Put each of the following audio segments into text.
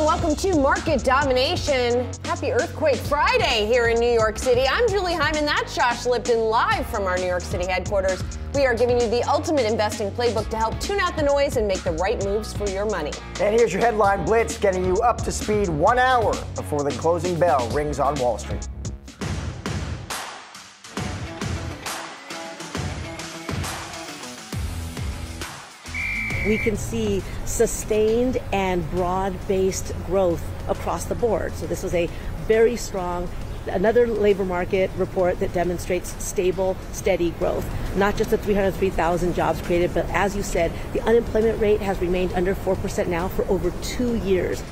everyone. Welcome to Market Domination. Happy Earthquake Friday here in New York City. I'm Julie Hyman. That's Josh Lipton live from our New York City headquarters. We are giving you the ultimate investing playbook to help tune out the noise and make the right moves for your money. And here's your headline blitz getting you up to speed one hour before the closing bell rings on Wall Street. We can see sustained and broad-based growth across the board. So this was a very strong another labor market report that demonstrates stable, steady growth. Not just the 303,000 jobs created, but as you said, the unemployment rate has remained under 4% now for over two years.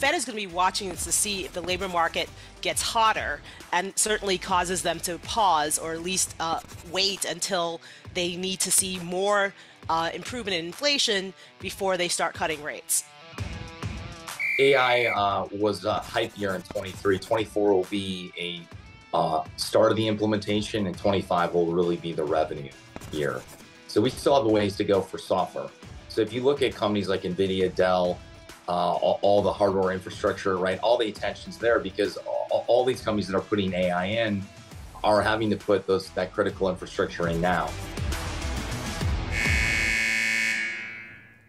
Fed is going to be watching this to see if the labor market gets hotter and certainly causes them to pause or at least uh, wait until they need to see more uh, improvement in inflation before they start cutting rates. AI uh, was a hype year in 23. 24 will be a uh, start of the implementation, and 25 will really be the revenue year. So we still have a ways to go for software. So if you look at companies like NVIDIA, Dell, uh, all, all, the hardware infrastructure, right? All the attention's there because all, all these companies that are putting AI in are having to put those that critical infrastructure in now.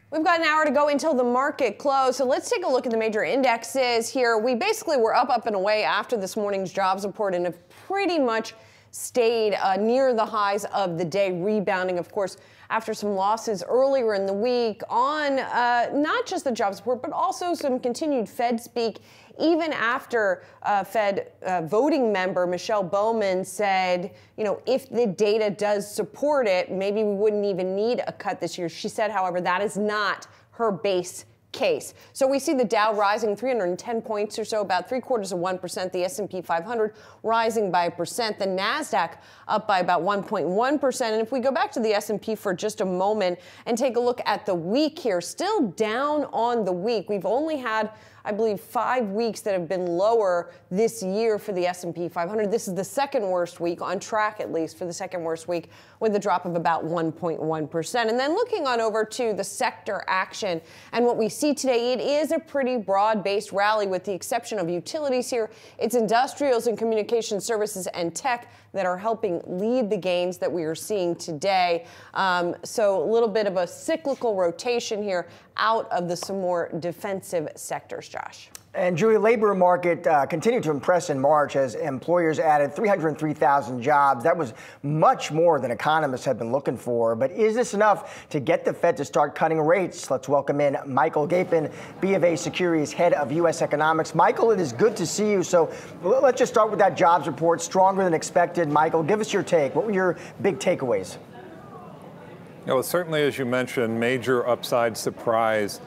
We've got an hour to go until the market close. So let's take a look at the major indexes here. We basically were up, up and away after this morning's jobs report and have pretty much stayed uh, near the highs of the day, rebounding, of course, after some losses earlier in the week on uh, not just the jobs report, but also some continued Fed speak even after uh, Fed uh, voting member Michelle Bowman said, you know, if the data does support it, maybe we wouldn't even need a cut this year. She said, however, that is not her base case. So we see the Dow rising 310 points or so, about three quarters of 1%, the S&P 500 rising by a percent, the Nasdaq up by about 1.1%. And if we go back to the S&P for just a moment and take a look at the week here, still down on the week. We've only had I believe, five weeks that have been lower this year for the S&P 500. This is the second worst week, on track at least for the second worst week, with a drop of about 1.1%. And then looking on over to the sector action and what we see today, it is a pretty broad-based rally with the exception of utilities here. It's industrials and communication services and tech that are helping lead the gains that we are seeing today. Um, so a little bit of a cyclical rotation here out of the some more defensive sectors, Josh. And Julie, labor market uh, continued to impress in March as employers added 303,000 jobs. That was much more than economists had been looking for. But is this enough to get the Fed to start cutting rates? Let's welcome in Michael Gapen, B of A Securities Head of U.S. Economics. Michael, it is good to see you. So let's just start with that jobs report, stronger than expected. Michael, give us your take. What were your big takeaways? Well, certainly, as you mentioned, major upside surprise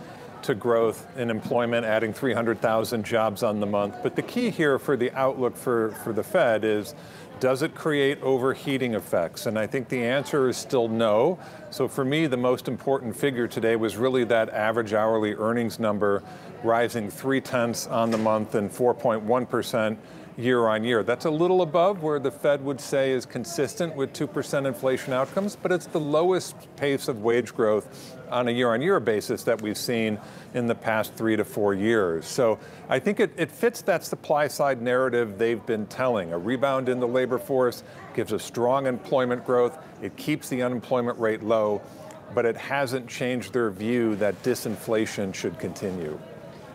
to growth in employment, adding 300,000 jobs on the month. But the key here for the outlook for, for the Fed is does it create overheating effects? And I think the answer is still no. So for me, the most important figure today was really that average hourly earnings number rising three tenths on the month and 4.1% year on year. That's a little above where the Fed would say is consistent with 2% inflation outcomes, but it's the lowest pace of wage growth on a year on year basis that we've seen in the past three to four years. So I think it, it fits that supply side narrative they've been telling. A rebound in the labor force gives a strong employment growth, it keeps the unemployment rate low, but it hasn't changed their view that disinflation should continue.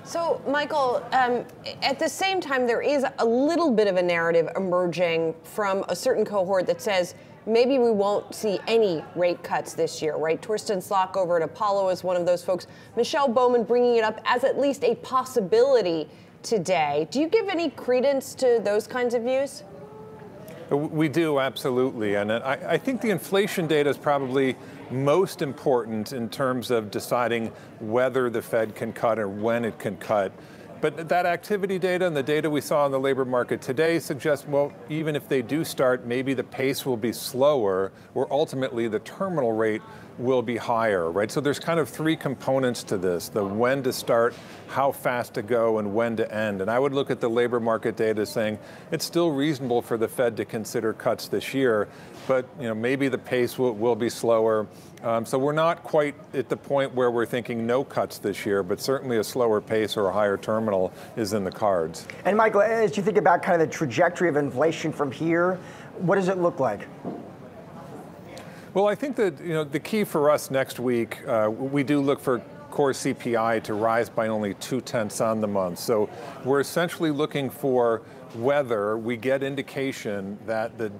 So, Michael, um, at the same time, there is a little bit of a narrative emerging from a certain cohort that says maybe we won't see any rate cuts this year, right? Torsten Slok over at Apollo is one of those folks. Michelle Bowman bringing it up as at least a possibility today. Do you give any credence to those kinds of views? We do, absolutely. And I, I think the inflation data is probably most important in terms of deciding whether the Fed can cut or when it can cut. But that activity data and the data we saw in the labor market today suggests, well, even if they do start, maybe the pace will be slower, or ultimately the terminal rate will be higher, right? So there's kind of three components to this, the when to start, how fast to go, and when to end. And I would look at the labor market data saying it's still reasonable for the Fed to consider cuts this year, but you know, maybe the pace will, will be slower. Um, so we're not quite at the point where we're thinking no cuts this year, but certainly a slower pace or a higher terminal is in the cards. And Michael, as you think about kind of the trajectory of inflation from here, what does it look like? Well, I think that you know the key for us next week, uh, we do look for core CPI to rise by only two tenths on the month. So we're essentially looking for whether we get indication that the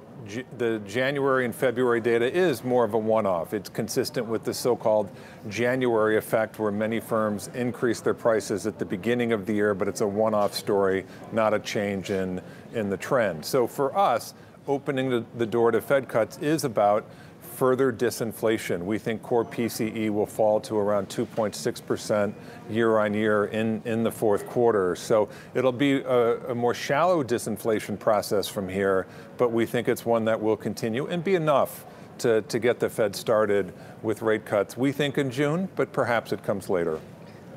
the January and February data is more of a one-off. It's consistent with the so-called January effect where many firms increase their prices at the beginning of the year, but it's a one-off story, not a change in, in the trend. So for us, opening the, the door to Fed cuts is about further disinflation. We think core PCE will fall to around 2.6% year on year in, in the fourth quarter. So it'll be a, a, more shallow disinflation process from here, but we think it's one that will continue and be enough to, to get the Fed started with rate cuts. We think in June, but perhaps it comes later.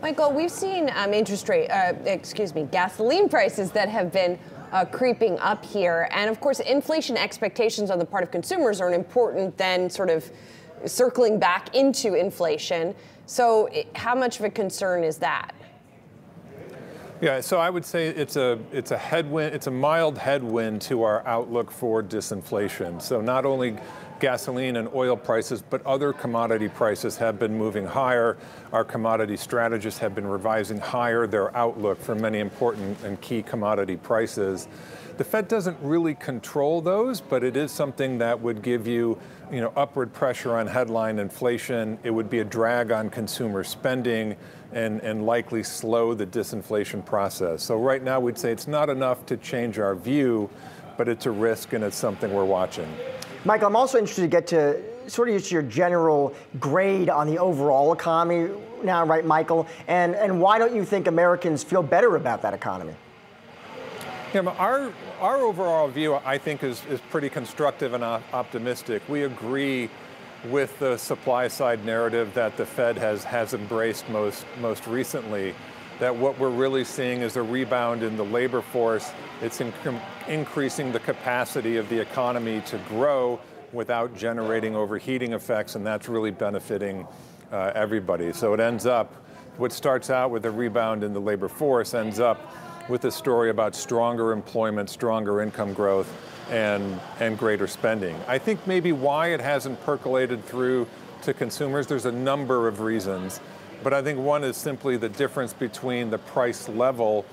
Michael, we've seen um, interest rate, uh, excuse me, gasoline prices that have been uh, creeping up here. And of course, inflation expectations on the part of consumers are an important then sort of circling back into inflation. So, how much of a concern is that? Yeah, so I would say it's a it's a headwind, it's a mild headwind to our outlook for disinflation. So not only gasoline and oil prices, but other commodity prices have been moving higher. Our commodity strategists have been revising higher their outlook for many important and key commodity prices. The Fed doesn't really control those, but it is something that would give you, you know, upward pressure on headline inflation. It would be a drag on consumer spending and, and likely slow the disinflation process. So right now we'd say it's not enough to change our view, but it's a risk and it's something we're watching. Michael, I'm also interested to get to sort of just your general grade on the overall economy now, right, Michael? And, and why don't you think Americans feel better about that economy? Yeah, our, our overall view, I think, is, is pretty constructive and optimistic. We agree with the supply side narrative that the Fed has, has embraced most, most recently that what we're really seeing is a rebound in the labor force. It's in, increasing the capacity of the economy to grow without generating overheating effects, and that's really benefiting uh, everybody. So it ends up, what starts out with a rebound in the labor force ends up with a story about stronger employment, stronger income growth, and, and greater spending. I think maybe why it hasn't percolated through to consumers, there's a number of reasons. But I think one is simply the difference between the price level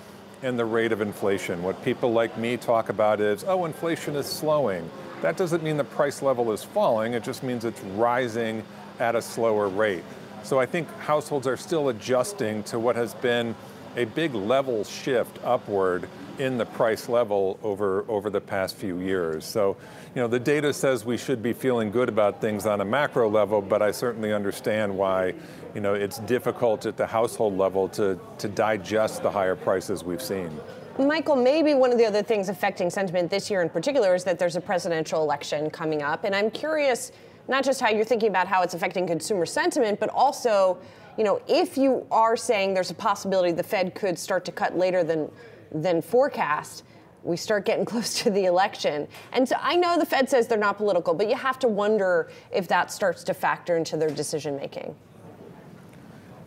and the rate of inflation. What people like me talk about is, oh, inflation is slowing. That doesn't mean the price level is falling, it just means it's rising at a slower rate. So I think households are still adjusting to what has been a big level shift upward in the price level over, over the past few years. So, you know, the data says we should be feeling good about things on a macro level, but I certainly understand why, you know, it's difficult at the household level to, to digest the higher prices we've seen. Michael, maybe one of the other things affecting sentiment this year in particular is that there's a presidential election coming up. And I'm curious not just how you're thinking about how it's affecting consumer sentiment, but also, you know, if you are saying there's a possibility the Fed could start to cut later than than forecast, we start getting close to the election. And so I know the Fed says they're not political, but you have to wonder if that starts to factor into their decision making.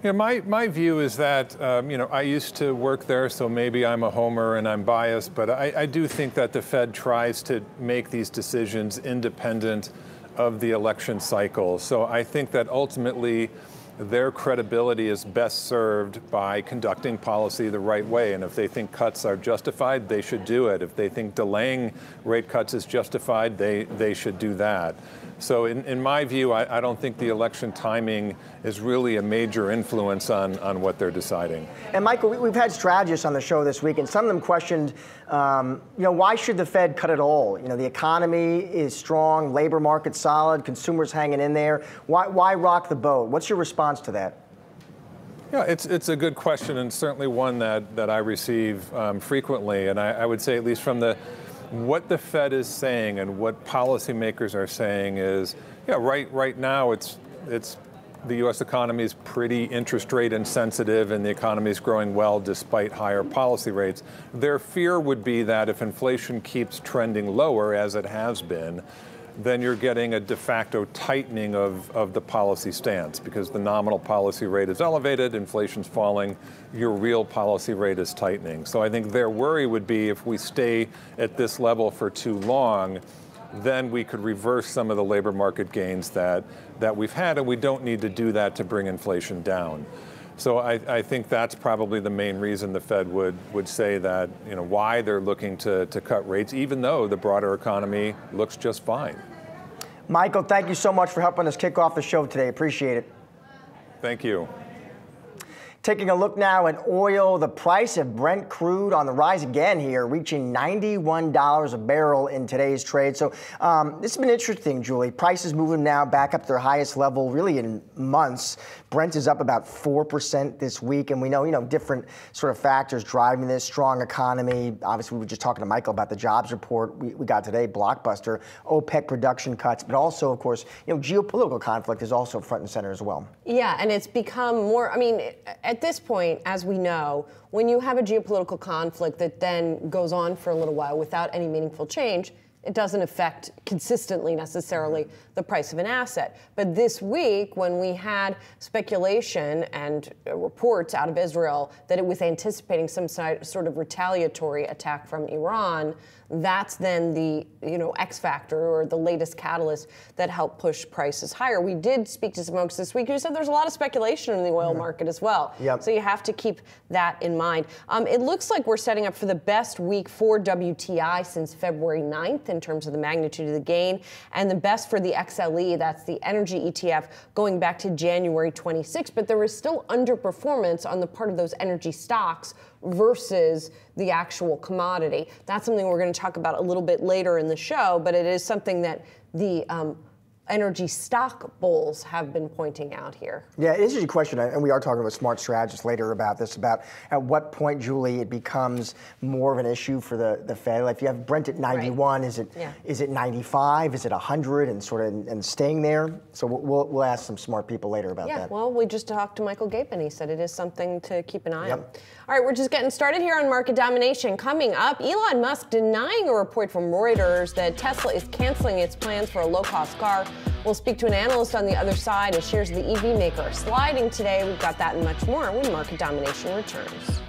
Yeah, my, my view is that, um, you know, I used to work there, so maybe I'm a homer and I'm biased, but I, I do think that the Fed tries to make these decisions independent of the election cycle. So I think that ultimately, their credibility is best served by conducting policy the right way. And if they think cuts are justified, they should do it. If they think delaying rate cuts is justified, they, they should do that. So, in, in my view, I, I, don't think the election timing is really a major influence on, on what they're deciding. And, Michael, we, have had strategists on the show this week, and some of them questioned, um, you know, why should the Fed cut it all? You know, the economy is strong, labor market solid, consumers hanging in there. Why, why rock the boat? What's your response to that? Yeah, it's, it's a good question, and certainly one that, that I receive um, frequently. And I, I would say, at least from the what the Fed is saying and what policymakers are saying is, yeah, right, right now it's, it's the U.S. economy is pretty interest rate insensitive and the economy is growing well despite higher policy rates. Their fear would be that if inflation keeps trending lower, as it has been, then you're getting a de facto tightening of, of the policy stance because the nominal policy rate is elevated, inflation's falling, your real policy rate is tightening. So I think their worry would be if we stay at this level for too long, then we could reverse some of the labor market gains that, that we've had, and we don't need to do that to bring inflation down. So I, I, think that's probably the main reason the Fed would, would say that, you know, why they're looking to, to cut rates, even though the broader economy looks just fine. Michael, thank you so much for helping us kick off the show today. Appreciate it. Thank you. Taking a look now at oil, the price of Brent crude on the rise again here, reaching $91 a barrel in today's trade. So um, this has been interesting, Julie. Prices moving now back up to their highest level really in months. Brent is up about 4% this week, and we know, you know, different sort of factors driving this. Strong economy. Obviously, we were just talking to Michael about the jobs report we, we got today, blockbuster, OPEC production cuts, but also, of course, you know, geopolitical conflict is also front and center as well. Yeah, and it's become more, I mean, at this point, as we know, when you have a geopolitical conflict that then goes on for a little while without any meaningful change, it doesn't affect consistently necessarily the price of an asset. But this week, when we had speculation and reports out of Israel that it was anticipating some sort of retaliatory attack from Iran, that's then the you know X factor or the latest catalyst that helped push prices higher. We did speak to some folks this week who said there's a lot of speculation in the oil mm-hmm. market as well. Yep. So you have to keep that in mind. Um, it looks like we're setting up for the best week for WTI since February 9th in terms of the magnitude of the gain, and the best for the XLE, that's the energy ETF, going back to January 26. But there was still underperformance on the part of those energy stocks versus the actual commodity. That's something we're going to talk about a little bit later in the show, but it is something that the um, energy stock bulls have been pointing out here. Yeah, this is a question, and we are talking with smart strategists later about this, about at what point, Julie, it becomes more of an issue for the, the Fed. Like if you have Brent at 91, right. is it yeah. is it 95? Is it 100 and sort of and staying there? So we'll, we'll ask some smart people later about yeah, that. well, we just talked to Michael Gapen, and he said it is something to keep an eye yep. on. All right, we're just getting started here on market domination. Coming up, Elon Musk denying a report from Reuters that Tesla is canceling its plans for a low-cost car. We'll speak to an analyst on the other side as shares of the EV maker are sliding today. We've got that and much more when market domination returns.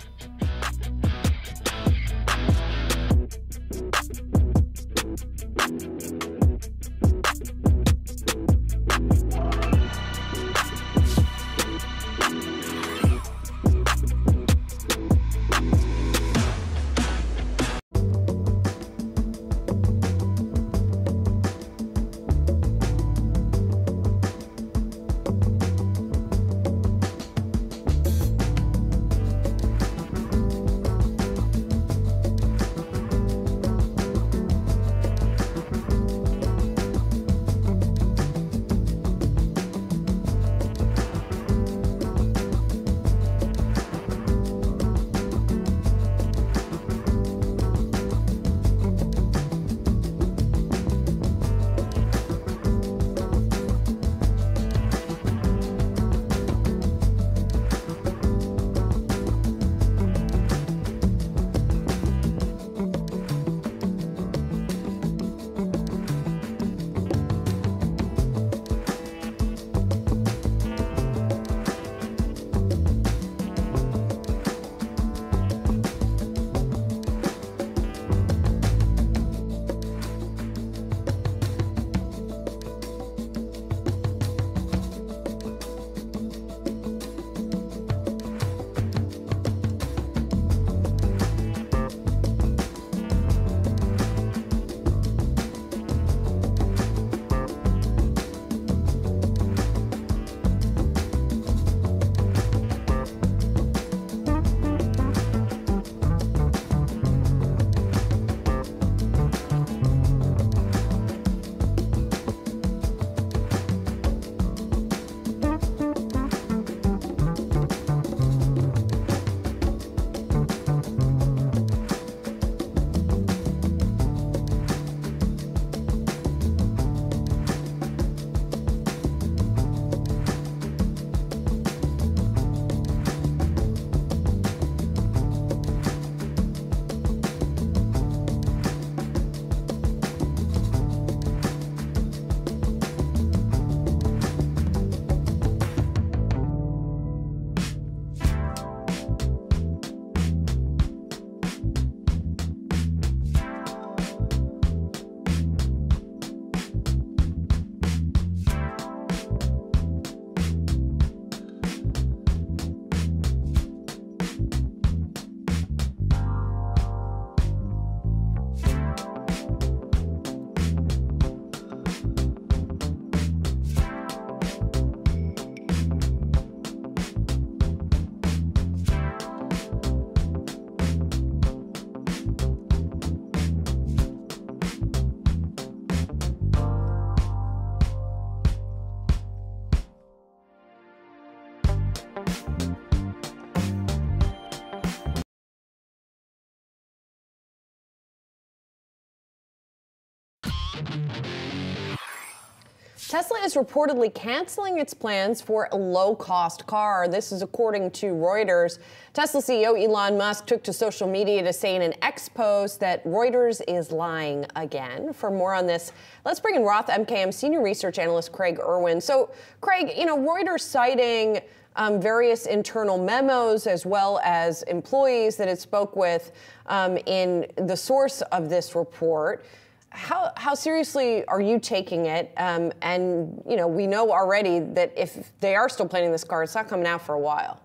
Tesla is reportedly canceling its plans for a low cost car. This is according to Reuters. Tesla CEO Elon Musk took to social media to say in an X post that Reuters is lying again. For more on this, let's bring in Roth MKM senior research analyst Craig Irwin. So, Craig, you know, Reuters citing um, various internal memos as well as employees that it spoke with um, in the source of this report how, how seriously are you taking it? Um, and you know, we know already that if they are still planning this car, it's not coming out for a while.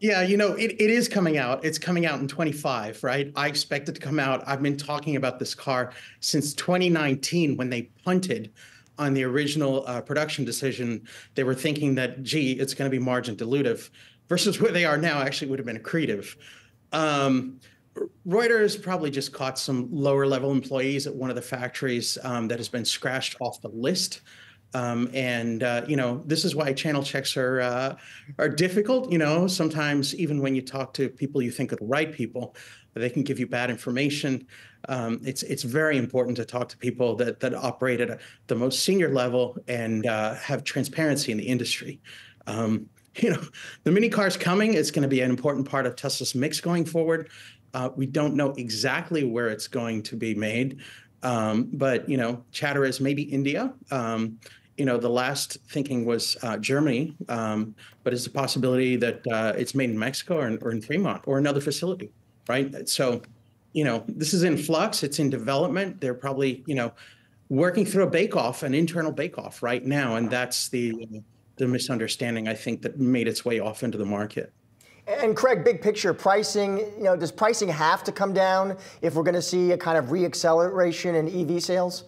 Yeah, you know, it, it is coming out. It's coming out in 25, right? I expect it to come out. I've been talking about this car since 2019 when they punted on the original uh, production decision. They were thinking that, gee, it's going to be margin dilutive versus where they are now actually would have been accretive. Um, Reuters probably just caught some lower level employees at one of the factories um, that has been scratched off the list. Um, and uh, you know this is why channel checks are uh, are difficult. You know sometimes even when you talk to people you think are the right people, they can give you bad information. Um, it's it's very important to talk to people that that operate at a, the most senior level and uh, have transparency in the industry. Um, you know the mini cars coming is going to be an important part of Tesla's mix going forward. Uh, we don't know exactly where it's going to be made, um, but you know, chatter is maybe India. Um, you know, the last thinking was uh, Germany, um, but it's a possibility that uh, it's made in Mexico or in, or in Fremont or another facility, right? So, you know, this is in flux. It's in development. They're probably, you know, working through a bake-off, an internal bake-off right now, and that's the the misunderstanding I think that made its way off into the market. And Craig, big picture pricing, you know, does pricing have to come down if we're going to see a kind of reacceleration in EV sales?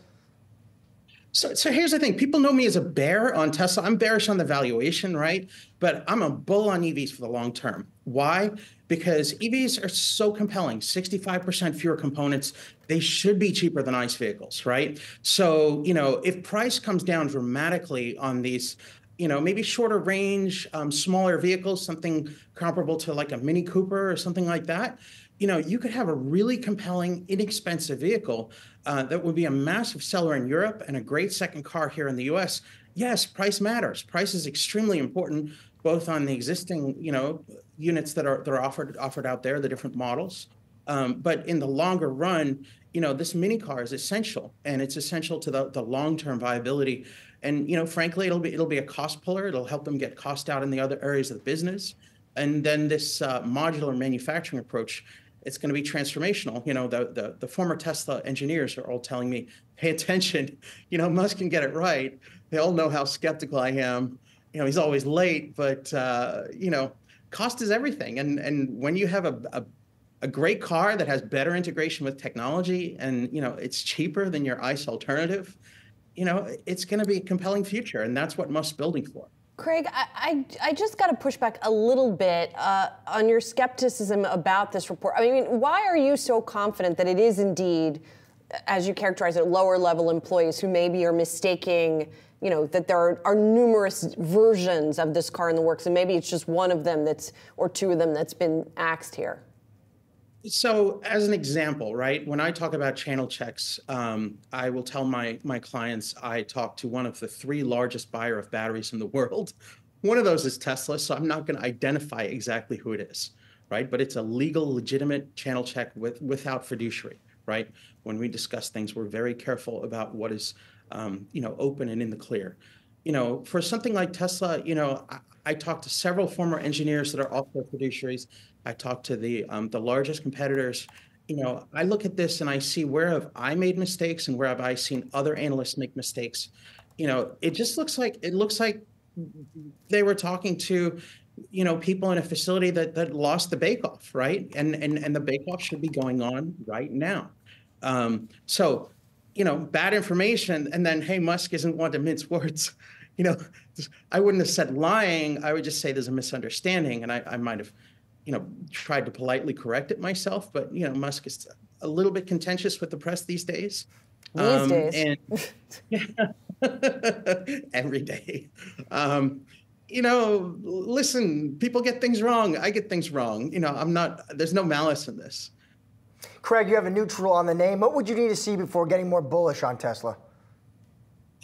So, so here's the thing. People know me as a bear on Tesla. I'm bearish on the valuation, right? But I'm a bull on EVs for the long term. Why? Because EVs are so compelling 65% fewer components. They should be cheaper than ICE vehicles, right? So, you know, if price comes down dramatically on these you know, maybe shorter range, um, smaller vehicles, something comparable to like a Mini Cooper or something like that, you know, you could have a really compelling, inexpensive vehicle uh, that would be a massive seller in Europe and a great second car here in the U.S. Yes, price matters. Price is extremely important, both on the existing, you know, units that are that are offered offered out there, the different models, um, but in the longer run, you know, this mini car is essential, and it's essential to the, the long term viability and you know, frankly, it'll be it'll be a cost puller. It'll help them get cost out in the other areas of the business. And then this uh, modular manufacturing approach, it's going to be transformational. You know, the, the the former Tesla engineers are all telling me, pay attention. You know, Musk can get it right. They all know how skeptical I am. You know, he's always late, but uh, you know, cost is everything. And and when you have a, a a great car that has better integration with technology and you know it's cheaper than your ice alternative you know, it's going to be a compelling future, and that's what Musk's building for. Craig, I, I, I just got to push back a little bit uh, on your skepticism about this report. I mean, why are you so confident that it is indeed, as you characterize it, lower level employees who maybe are mistaking, you know, that there are, are numerous versions of this car in the works, and maybe it's just one of them that's, or two of them that's been axed here? So as an example right when i talk about channel checks um, i will tell my my clients i talk to one of the three largest buyer of batteries in the world. One of those is tesla so i'm not going to identify exactly who it is right? But it's a legal legitimate channel check with without fiduciary right? When we discuss things we're very careful about what is um, you know open and in the clear. You know for something like tesla you know I, I talked to several former engineers that are also fiduciaries I talk to the um, the largest competitors. You know, I look at this and I see where have I made mistakes and where have I seen other analysts make mistakes. You know, it just looks like it looks like they were talking to you know people in a facility that that lost the bake off right and and and the bake off should be going on right now um, so you know bad information and then hey musk isn't one to mince words you know i wouldn't have said lying i would just say there's a misunderstanding and i, I might have you know, tried to politely correct it myself, but you know, Musk is a little bit contentious with the press these days. These um, days, and yeah, every day. Um, you know, listen, people get things wrong. I get things wrong. You know, I'm not. There's no malice in this. Craig, you have a neutral on the name. What would you need to see before getting more bullish on Tesla?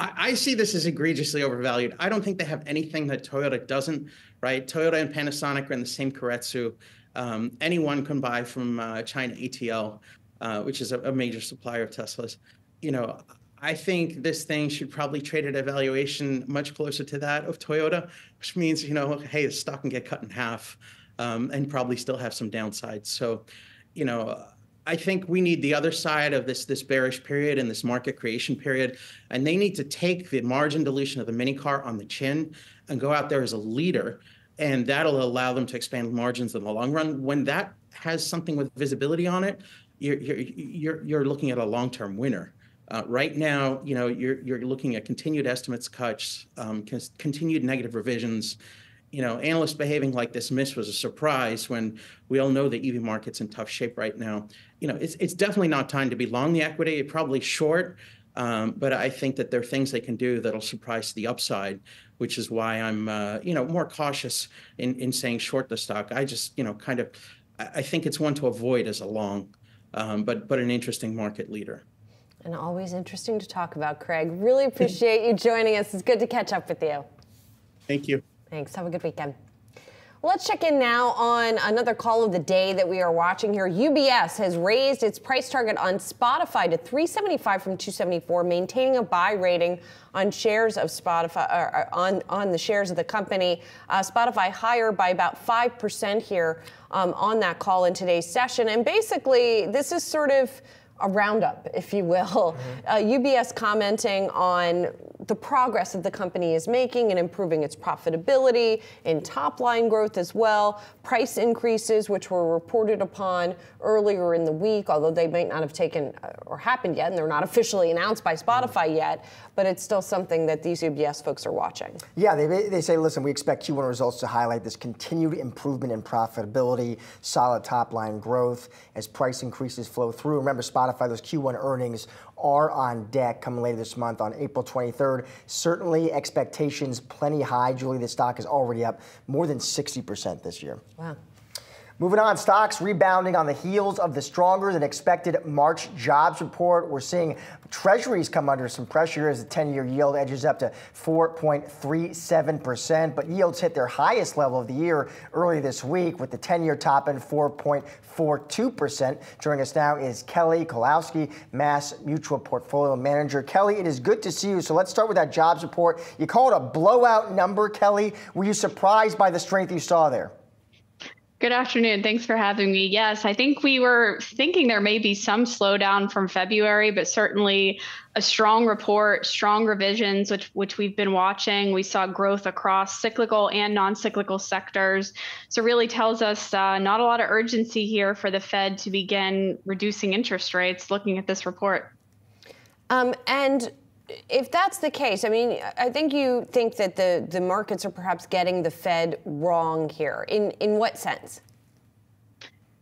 I, I see this as egregiously overvalued. I don't think they have anything that Toyota doesn't, right? Toyota and Panasonic are in the same keiretsu. Um, anyone can buy from uh, China ATL, uh, which is a, a, major supplier of Teslas. You know, I think this thing should probably trade at a valuation much closer to that of Toyota, which means, you know, hey, the stock can get cut in half um, and probably still have some downsides. So, you know, I think we need the other side of this this bearish period and this market creation period, and they need to take the margin dilution of the mini car on the chin and go out there as a leader, and that'll allow them to expand margins in the long run. When that has something with visibility on it, you're you're you're, you're looking at a long term winner. Uh, right now, you know, you're you're looking at continued estimates cuts, um, continued negative revisions. You know, analysts behaving like this miss was a surprise when we all know the EV market's in tough shape right now. You know, it's it's definitely not time to be long the equity. Probably short, um, but I think that there are things they can do that'll surprise the upside, which is why I'm uh, you know more cautious in in saying short the stock. I just you know kind of I think it's one to avoid as a long, um, but but an interesting market leader and always interesting to talk about, Craig. Really appreciate you joining us. It's good to catch up with you. Thank you. Thanks. Have a good weekend. Let's check in now on another call of the day that we are watching here. UBS has raised its price target on Spotify to 375 from 274, maintaining a buy rating on shares of Spotify or on on the shares of the company. Uh, Spotify higher by about five percent here um, on that call in today's session, and basically this is sort of a roundup, if you will. Mm-hmm. Uh, UBS commenting on the progress that the company is making in improving its profitability, in top line growth as well, price increases, which were reported upon earlier in the week, although they might not have taken uh, or happened yet, and they're not officially announced by Spotify yet, but it's still something that these UBS folks are watching. Yeah, they, they say, listen, we expect Q1 results to highlight this continued improvement in profitability, solid top line growth as price increases flow through. Remember, Spotify, those Q1 earnings are on deck coming later this month on April 23rd. Certainly expectations plenty high. Julie, the stock is already up more than 60% this year. Wow. Moving on, stocks rebounding on the heels of the stronger than expected March jobs report. We're seeing treasuries come under some pressure as the 10 year yield edges up to 4.37%, but yields hit their highest level of the year early this week with the 10 year top in 4.42%. Joining us now is Kelly Kowalski, Mass Mutual Portfolio Manager. Kelly, it is good to see you. So let's start with that jobs report. You call it a blowout number, Kelly. Were you surprised by the strength you saw there? Good afternoon. Thanks for having me. Yes, I think we were thinking there may be some slowdown from February, but certainly a strong report, strong revisions, which which we've been watching. We saw growth across cyclical and non-cyclical sectors. So really tells us uh, not a lot of urgency here for the Fed to begin reducing interest rates. Looking at this report. Um, and if that's the case, I mean, I think you think that the, the markets are perhaps getting the Fed wrong here. In in what sense?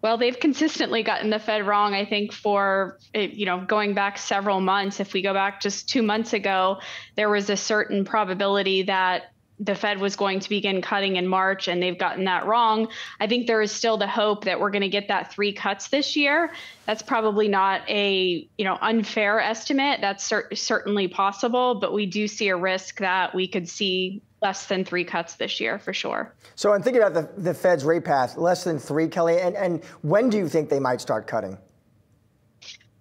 Well, they've consistently gotten the Fed wrong. I think for eh, you know going back several months. If we go back just two months ago, there was a certain probability that the Fed was going to begin cutting in March and they've gotten that wrong. I think there is still the hope that we're going to get that three cuts this year. That's probably not a, you know, unfair estimate. That's cer- certainly possible, but we do see a risk that we could see less than three cuts this year for sure. So I'm thinking about the, the Fed's rate path, less than three, Kelly, and, and when do you think they might start cutting?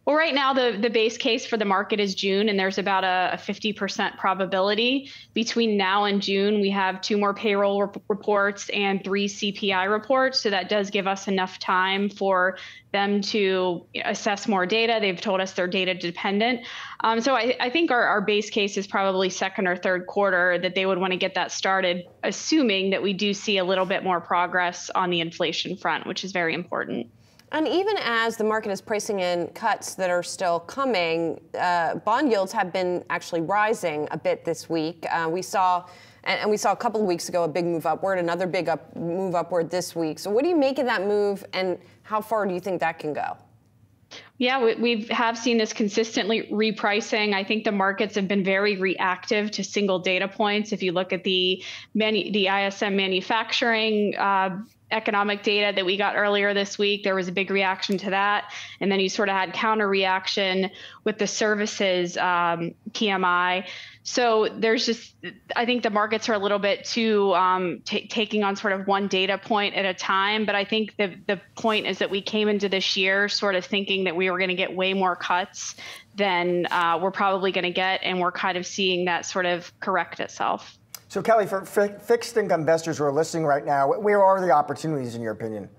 Well, right now the the base case for the market is June, and there's about a, a 50% probability between now and June. We have two more payroll rep- reports and three CPI reports, so that does give us enough time for them to assess more data. They've told us they're data dependent. Um, so I, I think our, our base case is probably second or third quarter that they would want to get that started, assuming that we do see a little bit more progress on the inflation front, which is very important. And even as the market is pricing in cuts that are still coming, uh, bond yields have been actually rising a bit this week. Uh, we saw, and, we saw a couple of weeks ago a big move upward, another big up, move upward this week. So, what do you make of that move, and how far do you think that can go? Yeah, we we've, have seen this consistently repricing. I think the markets have been very reactive to single data points. If you look at the many, the ISM manufacturing uh, economic data that we got earlier this week. There was a big reaction to that. And then you sort of had counter reaction with the services um, PMI. So there's just, I think the markets are a little bit too um, t- taking on sort of one data point at a time. But I think the, the point is that we came into this year sort of thinking that we were going to get way more cuts than uh, we're probably going to get. And we're kind of seeing that sort of correct itself. So, Kelly, for fixed income investors who are listening right now, where are the opportunities in your opinion?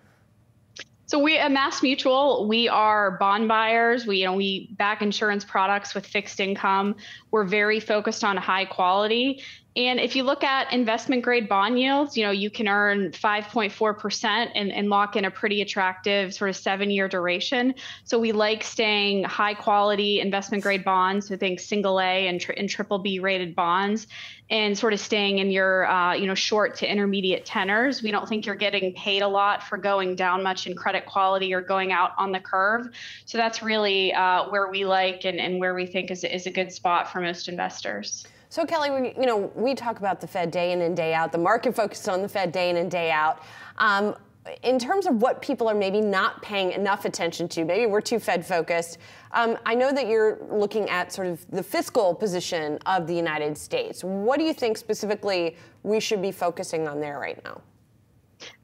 So we at Mass Mutual, we are bond buyers. We you know we back insurance products with fixed income. We're very focused on high quality. And if you look at investment grade bond yields, you know, you can earn 5.4% and, and lock in a pretty attractive sort of seven year duration. So we like staying high quality investment grade bonds. So think single A and, tri- and triple B rated bonds and sort of staying in your, uh, you know, short to intermediate tenors. We don't think you're getting paid a lot for going down much in credit quality or going out on the curve. So that's really uh, where we like and, and where we think is, is a good spot for most investors. So Kelly, we, you know, we talk about the Fed day in and day out. The market focuses on the Fed day in and day out. Um, in terms of what people are maybe not paying enough attention to, maybe we're too Fed focused. Um, I know that you're looking at sort of the fiscal position of the United States. What do you think specifically we should be focusing on there right now?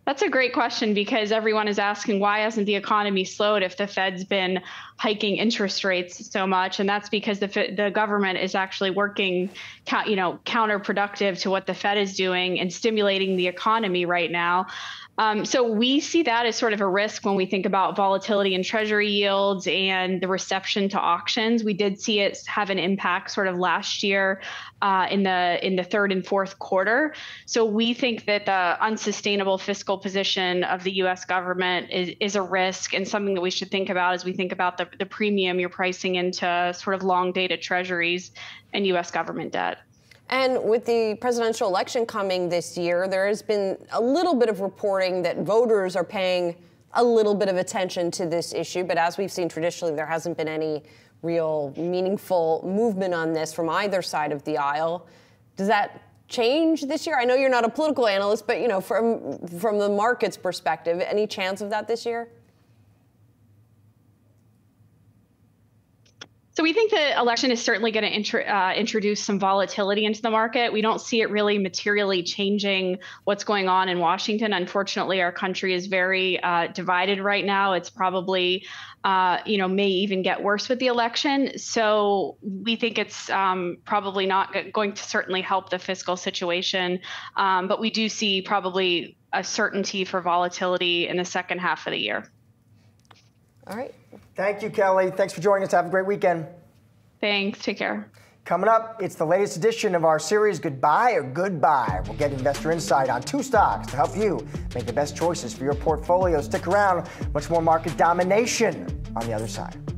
That's a great question because everyone is asking why hasn't the economy slowed if the Fed's been hiking interest rates so much, and that's because the the government is actually working, you know, counterproductive to what the Fed is doing and stimulating the economy right now. Um, so we see that as sort of a risk when we think about volatility in treasury yields and the reception to auctions. We did see it have an impact sort of last year uh, in the in the third and fourth quarter. So we think that the unsustainable fiscal position of the U.S. government is, is a risk and something that we should think about as we think about the, the premium you're pricing into sort of long dated treasuries and U.S. government debt. And with the presidential election coming this year, there has been a little bit of reporting that voters are paying a little bit of attention to this issue. But as we've seen traditionally, there hasn't been any real meaningful movement on this from either side of the aisle. Does that change this year? I know you're not a political analyst, but you know, from from the market's perspective, any chance of that this year? So we think the election is certainly going to uh, introduce some volatility into the market. We don't see it really materially changing what's going on in Washington. Unfortunately, our country is very uh, divided right now. It's probably, uh, you know, may even get worse with the election. So we think it's um, probably not going to certainly help the fiscal situation. Um, but we do see probably a certainty for volatility in the second half of the year. All right. Thank you, Kelly. Thanks for joining us. Have a great weekend. Thanks. Take care. Coming up, it's the latest edition of our series, Good Buy or Goodbye. We'll get investor insight on two stocks to help you make the best choices for your portfolio. Stick around, much more market domination on the other side.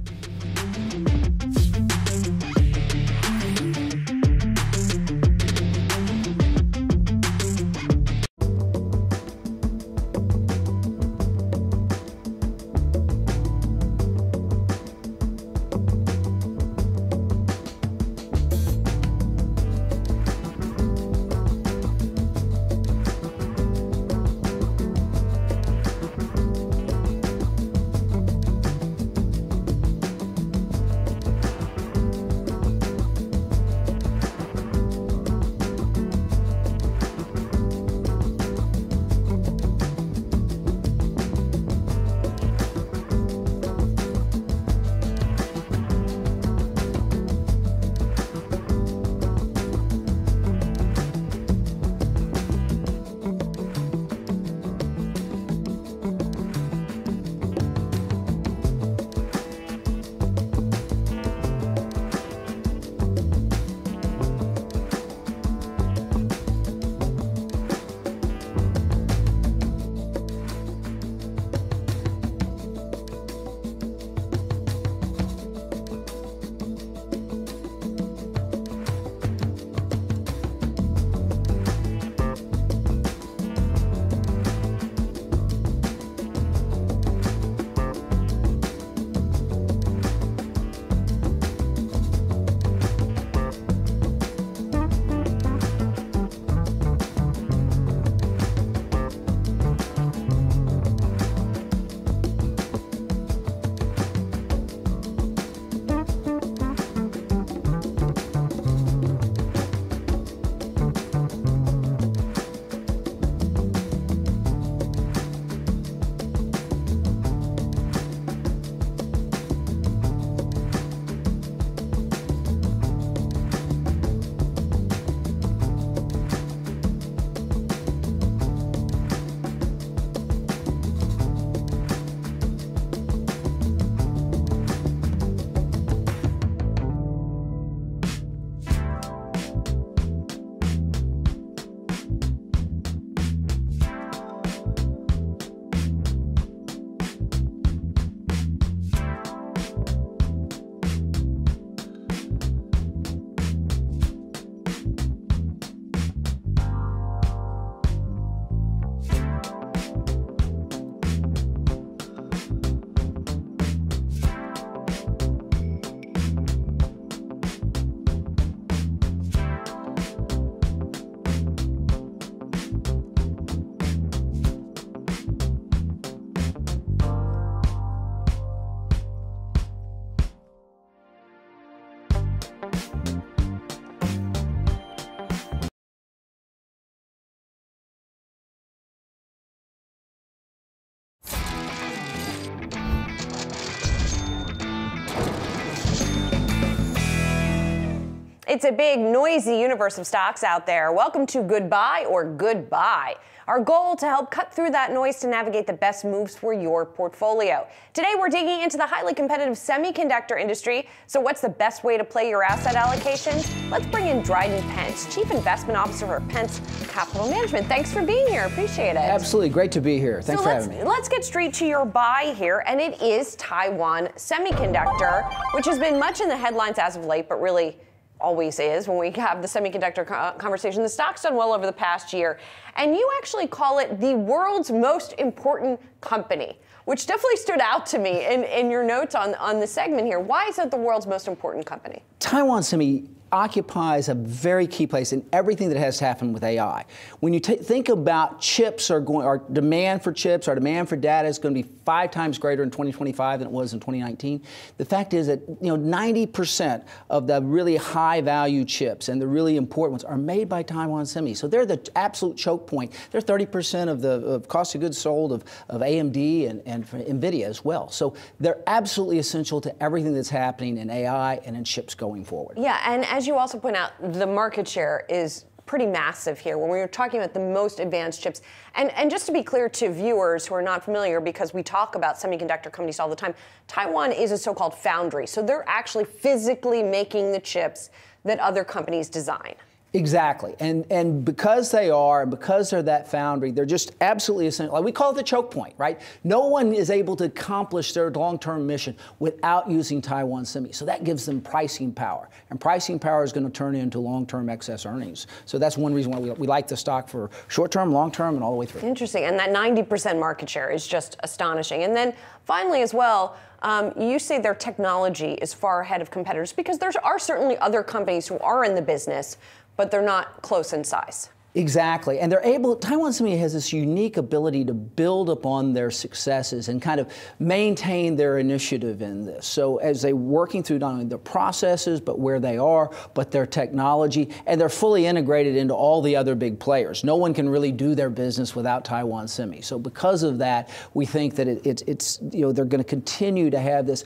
It's a big, noisy universe of stocks out there. Welcome to Good Buy or Goodbye. Our goal to help cut through that noise to navigate the best moves for your portfolio. Today we're digging into the highly competitive semiconductor industry. So what's the best way to play your asset allocations? Let's bring in Dryden Pence, Chief Investment Officer for Pence Capital Management. Thanks for being here. Appreciate it. Absolutely. Great to be here. Thanks so for having me. Let's get straight to your buy here, and it is Taiwan Semiconductor, which has been much in the headlines as of late, but really always is when we have the semiconductor conversation. The stock's done well over the past year. And you actually call it the world's most important company, which definitely stood out to me in, in your notes on, on the segment here. Why is it the world's most important company? Taiwan Semi occupies a very key place in everything that has to happen with AI. When you think about chips are going, our demand for chips, our demand for data is going to be five times greater in 2025 than it was in 2019. The fact is that you know 90% of the really high value chips and the really important ones are made by Taiwan Semi. So they're the absolute choke point. They're 30% of the of cost of goods sold of, of AMD and, and NVIDIA as well. So they're absolutely essential to everything that's happening in AI and in chips going forward. Yeah, and as you also point out, the market share is pretty massive here when we are talking about the most advanced chips. And, and just to be clear to viewers who are not familiar, because we talk about semiconductor companies all the time, Taiwan is a so called foundry. So they're actually physically making the chips that other companies design. Exactly. And and because they are, and because they're that foundry, they're just absolutely essential. Like we call it the choke point, right? No one is able to accomplish their long-term mission without using Taiwan Semi. So that gives them pricing power. And pricing power is going to turn into long-term excess earnings. So that's one reason why we, we like the stock for short-term, long-term, and all the way through. Interesting. And that 90% market share is just astonishing. And then finally as well, um, you say their technology is far ahead of competitors because there are certainly other companies who are in the business but they're not close in size. Exactly. And they're able, Taiwan Semi has this unique ability to build upon their successes and kind of maintain their initiative in this. So as they're working through not only their processes, but where they are, but their technology, and they're fully integrated into all the other big players. No one can really do their business without Taiwan Semi. So because of that, we think that it, it's, you know, they're going to continue to have this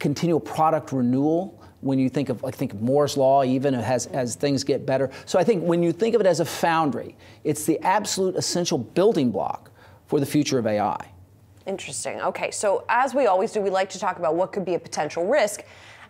continual product renewal when you think of like think of Moore's law, even as as things get better. So I think when you think of it as a foundry, it's the absolute essential building block for the future of AI. Interesting. Okay, so as we always do, we like to talk about what could be a potential risk.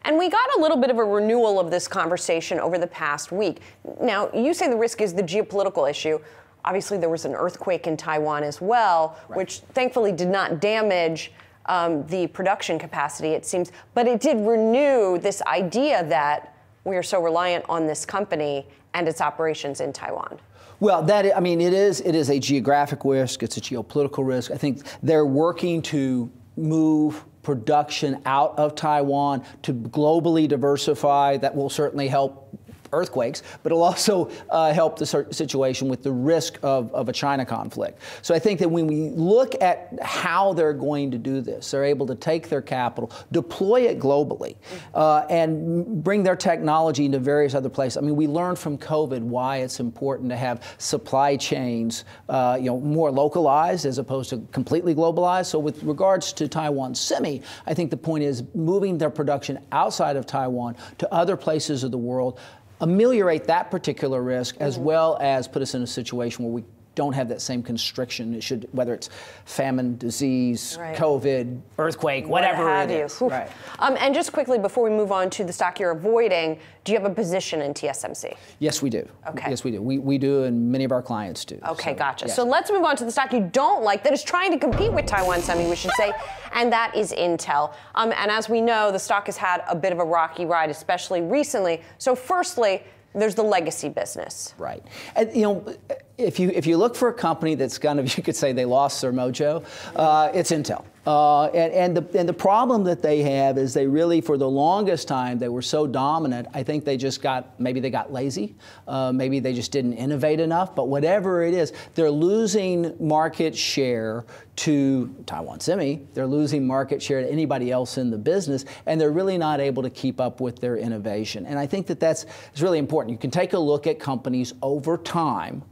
And we got a little bit of a renewal of this conversation over the past week. Now, you say the risk is the geopolitical issue. Obviously, there was an earthquake in Taiwan as well, right. which thankfully did not damage um, the production capacity, it seems. But it did renew this idea that we are so reliant on this company and its operations in Taiwan. Well, that I mean, it is it is a geographic risk. It's a geopolitical risk. I think they're working to move production out of Taiwan to globally diversify. That will certainly help earthquakes, but it'll also uh, help the situation with the risk of, of a China conflict. So I think that when we look at how they're going to do this, they're able to take their capital, deploy it globally, uh, and bring their technology into various other places. I mean, we learned from COVID why it's important to have supply chains, uh, you know, more localized as opposed to completely globalized. So with regards to Taiwan Semi, I think the point is moving their production outside of Taiwan to other places of the world ameliorate that particular risk as well as put us in a situation where we don't have that same constriction. It should, whether it's famine, disease, right. COVID, earthquake, whatever what it is. Right. Um, and just quickly before we move on to the stock you're avoiding, do you have a position in TSMC? Yes, we do. Okay. Yes, we do. We, we do, and many of our clients do. Okay, so, gotcha. Yes. So let's move on to the stock you don't like that is trying to compete with Taiwan Semi, we should say, and that is Intel. Um, and as we know, the stock has had a bit of a rocky ride, especially recently. So, firstly, there's the legacy business. Right. And, you know, if you if you look for a company that's kind of you could say they lost their mojo, uh, it's Intel. Uh, and, and, the, and the problem that they have is they really, for the longest time, they were so dominant. I think they just got, maybe they got lazy. Uh, maybe they just didn't innovate enough. But whatever it is, they're losing market share to Taiwan Semi. They're losing market share to anybody else in the business. And they're really not able to keep up with their innovation. And I think that that's really important. You can take a look at companies over time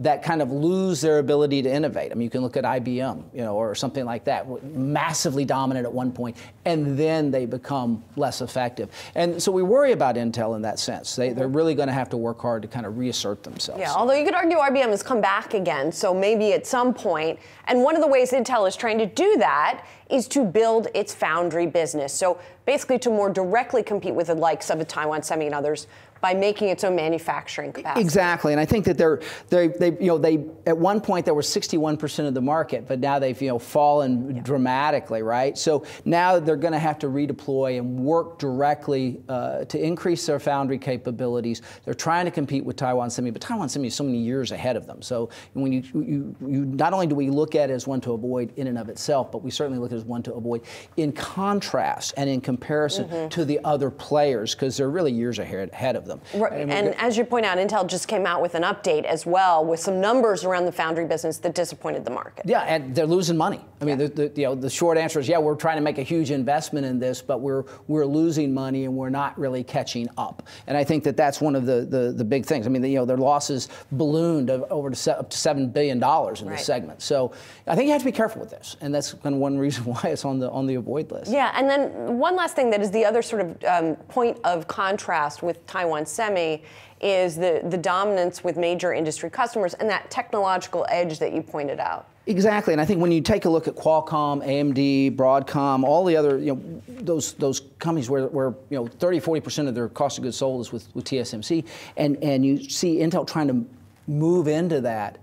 that kind of lose their ability to innovate. I mean, you can look at IBM, you know, or something like that, massively dominant at one point, and then they become less effective. And so we worry about Intel in that sense. They, they're really going to have to work hard to kind of reassert themselves. Yeah, although you could argue IBM has come back again, so maybe at some point, and one of the ways Intel is trying to do that is to build its foundry business. So basically to more directly compete with the likes of a Taiwan Semi and others by making its own manufacturing capacity. Exactly, and I think that they're they they you know they at one point they were 61% of the market, but now they've you know fallen yeah. dramatically, right? So now they're going to have to redeploy and work directly uh, to increase their foundry capabilities. They're trying to compete with Taiwan Semi, but Taiwan Semi is so many years ahead of them. So when you you, you not only do we look at it as one to avoid in and of itself, but we certainly look at it as one to avoid in contrast and in comparison mm-hmm. to the other players because they're really years ahead ahead of them them. Right. And, and as you point out, Intel just came out with an update as well with some numbers around the foundry business that disappointed the market. Yeah, and they're losing money. I mean, yeah. the, the, you know, the short answer is yeah, we're trying to make a huge investment in this, but we're we're losing money and we're not really catching up. And I think that that's one of the the, the big things. I mean, the, you know, their losses ballooned over to up to seven billion dollars in right. this segment. So I think you have to be careful with this, and that's kind of one reason why it's on the on the avoid list. Yeah, and then one last thing that is the other sort of um, point of contrast with Taiwan Semi is the, the dominance with major industry customers and that technological edge that you pointed out. Exactly, and I think when you take a look at Qualcomm, AMD, Broadcom, all the other, you know, those those companies where, where you know 30, 40 percent of their cost of goods sold is with, with TSMC, and and you see Intel trying to move into that.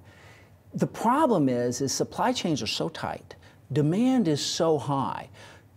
The problem is, is supply chains are so tight, demand is so high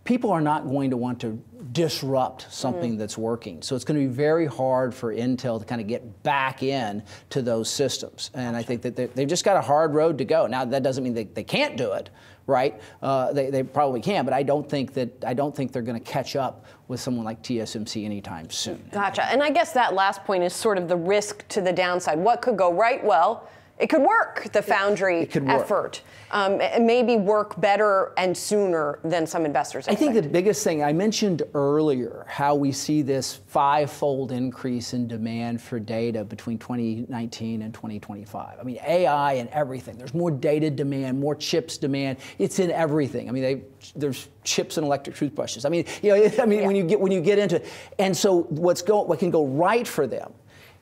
people are not going to want to disrupt something mm. that's working. So it's going to be very hard for Intel to kind of get back in to those systems. And I think that they've just got a hard road to go. Now that doesn't mean they, they can't do it, right? Uh, they, they probably can, but I don't think that I don't think they're going to catch up with someone like TSMC anytime soon. Gotcha. And I guess that last point is sort of the risk to the downside. What could go right? Well, it could work, the foundry it, it effort. Um, maybe work better and sooner than some investors I think the biggest thing, I mentioned earlier how we see this five fold increase in demand for data between 2019 and 2025. I mean, AI and everything. There's more data demand, more chips demand. It's in everything. I mean, they, there's chips in electric toothbrushes. I mean, you know, I mean, yeah. when you get when you get into it, and so what's go, what can go right for them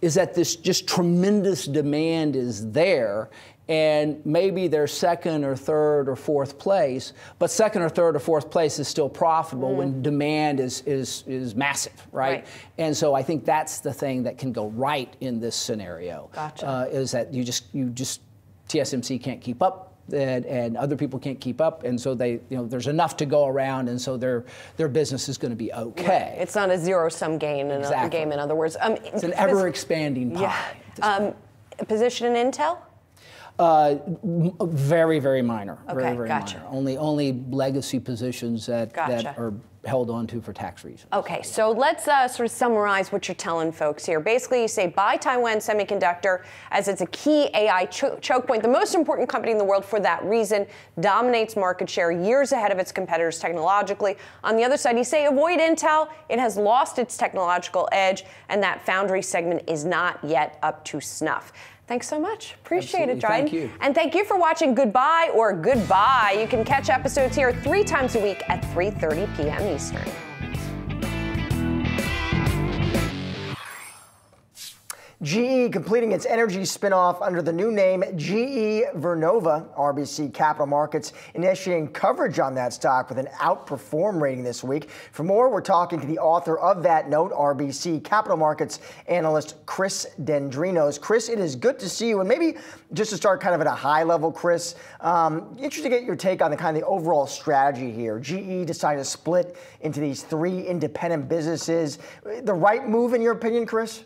is that this just tremendous demand is there and maybe they're second or third or fourth place, but second or third or fourth place is still profitable mm. when demand is, is, is massive, right? right? And so I think that's the thing that can go right in this scenario. Gotcha. Uh, is that you just you just TSMC can't keep up and, and, other people can't keep up, and so they, you know, there's enough to go around, and so their their business is going to be okay. Right. It's not a zero sum gain in exactly. game. In other words, um, it's an ever expanding pie. Yeah. Um, position in Intel. Uh, very, very minor. Okay, very, very gotcha. minor. Only, only legacy positions that, gotcha. that are held on to for tax reasons. Okay, so let's uh, sort of summarize what you're telling folks here. Basically, you say buy Taiwan Semiconductor as it's a key AI cho- choke point, the most important company in the world for that reason, dominates market share years ahead of its competitors technologically. On the other side, you say avoid Intel. It has lost its technological edge, and that foundry segment is not yet up to snuff. Thanks so much. Appreciate Absolutely. it, Dryden. Thank you. And thank you for watching Good Buy or Goodbye. You can catch episodes here three times a week at 3.30 p.m. Eastern. GE completing its energy spinoff under the new name GE Vernova. RBC Capital Markets initiating coverage on that stock with an outperform rating this week. For more, we're talking to the author of that note, RBC Capital Markets analyst Chris Dendrinos. Chris, it is good to see you. And maybe just to start kind of at a high level, Chris, um, interested to get your take on the kind of the overall strategy here. GE decided to split into these three independent businesses. The right move, in your opinion, Chris?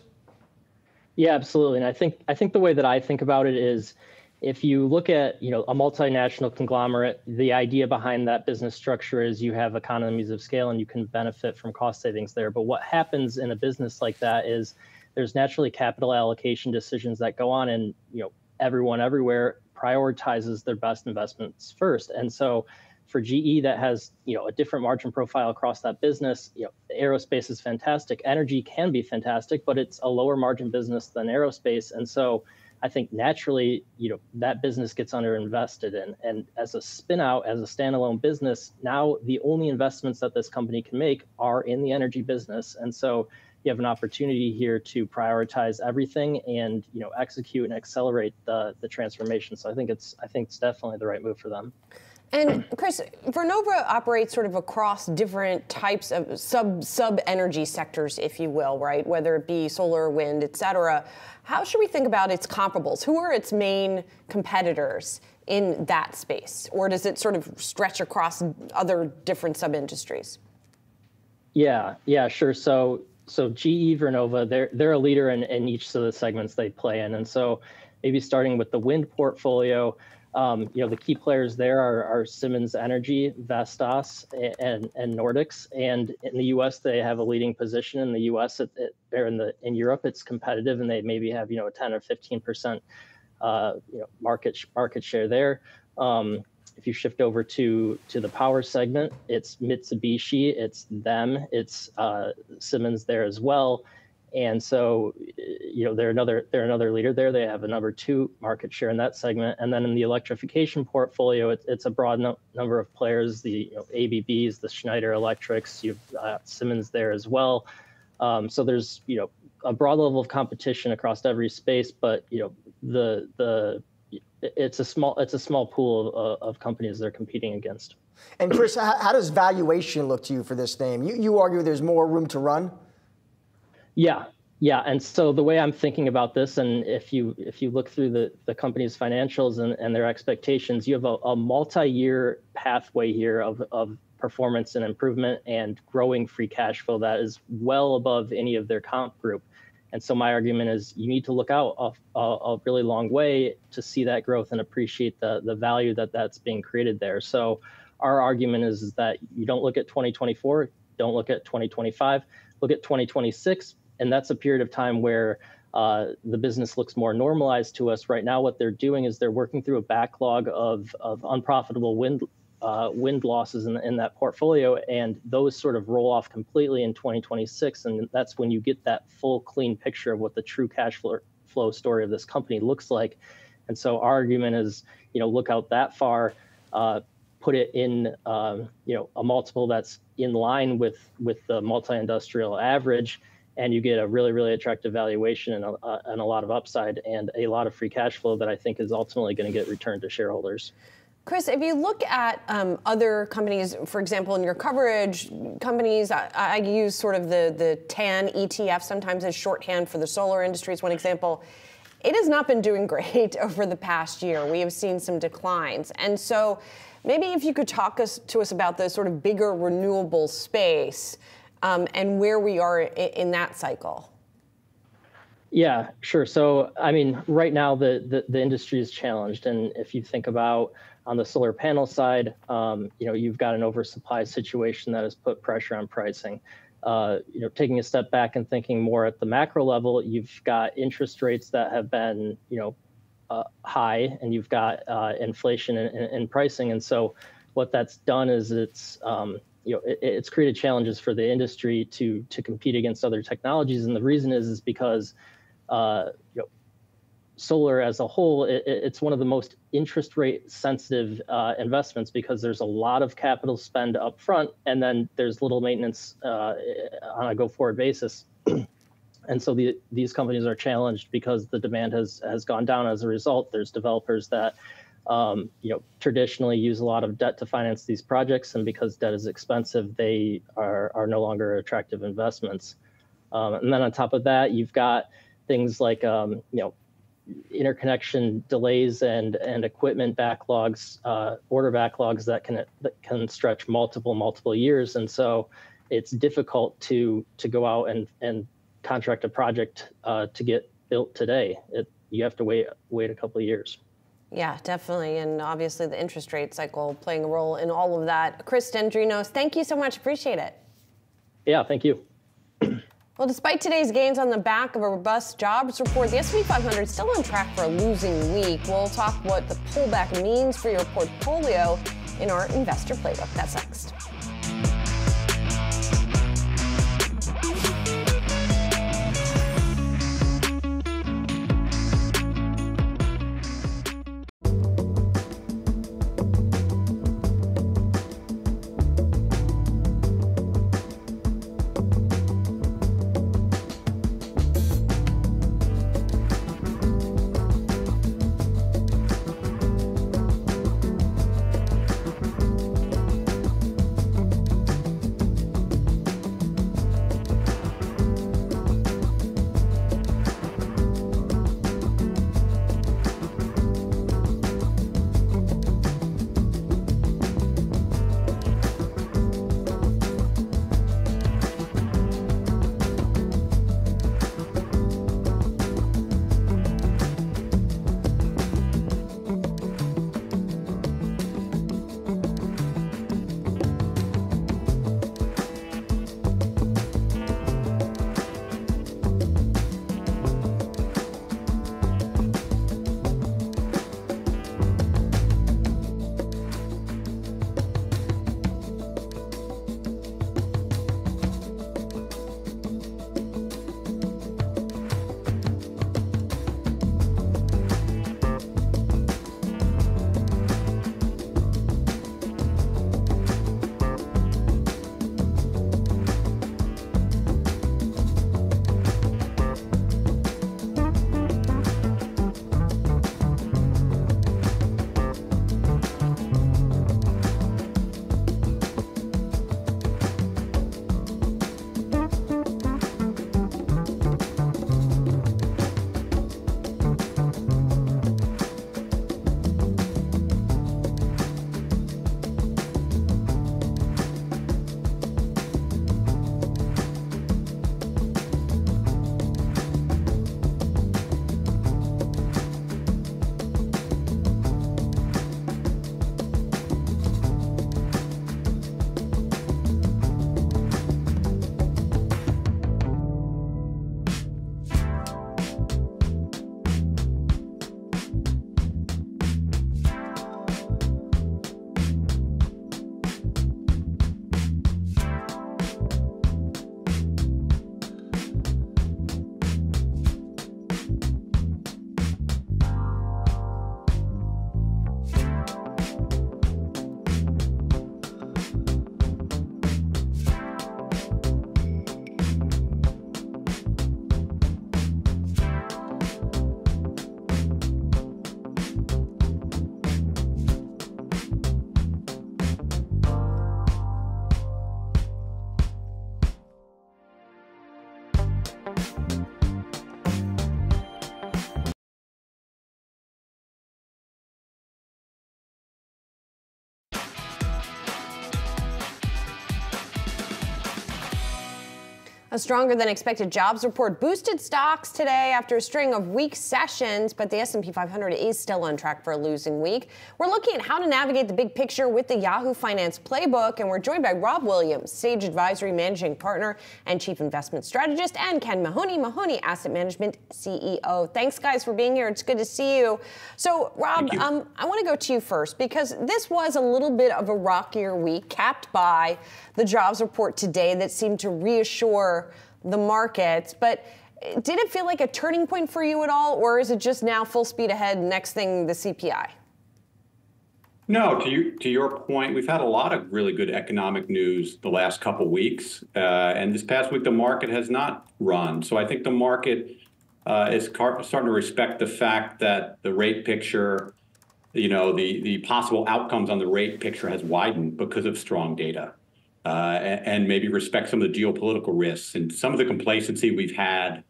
Yeah, absolutely. And I think I think the way that I think about it is if you look at you know a multinational conglomerate the idea behind that business structure is you have economies of scale and you can benefit from cost savings there but what happens in a business like that is there's naturally capital allocation decisions that go on and you know everyone everywhere prioritizes their best investments first and so for GE that has you know a different margin profile across that business. You know, aerospace is fantastic. Energy can be fantastic, but it's a lower margin business than aerospace, and so I think naturally, you know, that business gets underinvested in. And as a spin out, as a standalone business, now the only investments that this company can make are in the energy business. And so you have an opportunity here to prioritize everything and you know execute and accelerate the the transformation. So I think it's I think it's definitely the right move for them. And Chris, Vernova operates sort of across different types of sub sub energy sectors, if you will, right? Whether it be solar, wind, et cetera. How should we think about its comparables? Who are its main competitors in that space? Or does it sort of stretch across other different sub industries? Yeah, yeah, sure. So so GE Vernova, they're they're a leader in, in each of the segments they play in. And so maybe starting with the wind portfolio, um, you know, the key players there are, are Siemens Energy, Vestas, and, and Nordex. And in the U.S., they have a leading position. In the U.S., it, it, or in the in Europe, it's competitive, and they maybe have you know a 10 or 15 percent uh, you know market market share there. Um, if you shift over to to the power segment, it's Mitsubishi, it's them, it's uh, Siemens there as well and so you know they're another they're another leader there. They have a number two market share in that segment. And then in the electrification portfolio it, it's a broad no, number of players the you know, ABBs the schneider electrics you've siemens there as well. Um, so there's you know a broad level of competition across every space but you know the the it's a small it's a small pool of, of companies they're competing against. And chris how, how does valuation look to you for this name? You, you argue there's more room to run yeah, yeah, and so the way I'm thinking about this, and if you if you look through the the company's financials and, and their expectations, you have a, a multi-year pathway here of of performance and improvement and growing free cash flow that is well above any of their comp group. And so my argument is you need to look out a, a, a really long way to see that growth and appreciate the the value that that's being created there. So our argument is, is that you don't look at 2024, don't look at 2025, look at 2026 and that's a period of time where uh, the business looks more normalized to us. Right now, what they're doing is they're working through a backlog of, of unprofitable wind uh, wind losses in, in that portfolio, and those sort of roll off completely in 2026, and that's when you get that full, clean picture of what the true cash flow, flow story of this company looks like. And so our argument is, you know, look out that far, uh, put it in, um, you know, a multiple that's in line with with the multi-industrial average, and you get a really really attractive valuation and a, uh, and a lot of upside and a lot of free cash flow that I think is ultimately going to get returned to shareholders. Chris, if you look at um, other companies, for example, in your coverage, companies, I, I, use sort of the, the TAN ETF sometimes as shorthand for the solar industry, is one example. It has not been doing great over the past year. We have seen some declines. And so maybe if you could talk us, to us about the sort of bigger renewable space um, and where we are in, that cycle. Yeah, sure. So, I mean, right now the, the, the industry is challenged, and if you think about on the solar panel side, um, you know, you've got an oversupply situation that has put pressure on pricing. Uh, you know, taking a step back and thinking more at the macro level, you've got interest rates that have been, you know, uh, high, and you've got uh, inflation in, pricing, and so what that's done is it's um, you know, it, it's created challenges for the industry to to compete against other technologies, and the reason is is because uh, you know, solar as a whole, it, it's one of the most interest rate sensitive uh, investments because there's a lot of capital spend up front, and then there's little maintenance uh, on a go forward basis. and so the, these companies are challenged because the demand has has gone down as a result. There's developers that um, you know, traditionally use a lot of debt to finance these projects, and because debt is expensive, they are are no longer attractive investments. Um, and then on top of that, you've got things like um, you know interconnection delays and and equipment backlogs, uh, order backlogs that can that can stretch multiple multiple years, and so it's difficult to to go out and and contract a project uh, to get built today. It, you have to wait wait a couple of years. Yeah, definitely. And obviously the interest rate cycle playing a role in all of that. Chris Dendrinos, thank you so much. Appreciate it. Yeah, thank you. Well, despite today's gains on the back of a robust jobs report, the S&P 500 is still on track for a losing week. We'll talk what the pullback means for your portfolio in our investor playbook. That's next. A stronger than expected jobs report boosted stocks today after a string of weak sessions, but the S&P 500 is still on track for a losing week. We're looking at how to navigate the big picture with the Yahoo Finance playbook, and we're joined by Rob Williams, Sage Advisory Managing Partner and Chief Investment Strategist, and Ken Mahoney, Mahoney Asset Management CEO. Thanks, guys, for being here. It's good to see you. So, Rob, um, I want to go to you first because this was a little bit of a rockier week, capped by the jobs report today that seemed to reassure the markets. But did it feel like a turning point for you at all, or is it just now full speed ahead, next thing the CPI? No, to you, to your point, we've had a lot of really good economic news the last couple weeks, uh, and this past week the market has not run. So I think the market uh, is starting to respect the fact that the rate picture, you know, the the possible outcomes on the rate picture has widened because of strong data uh, and, maybe respect some of the geopolitical risks and some of the complacency we've had.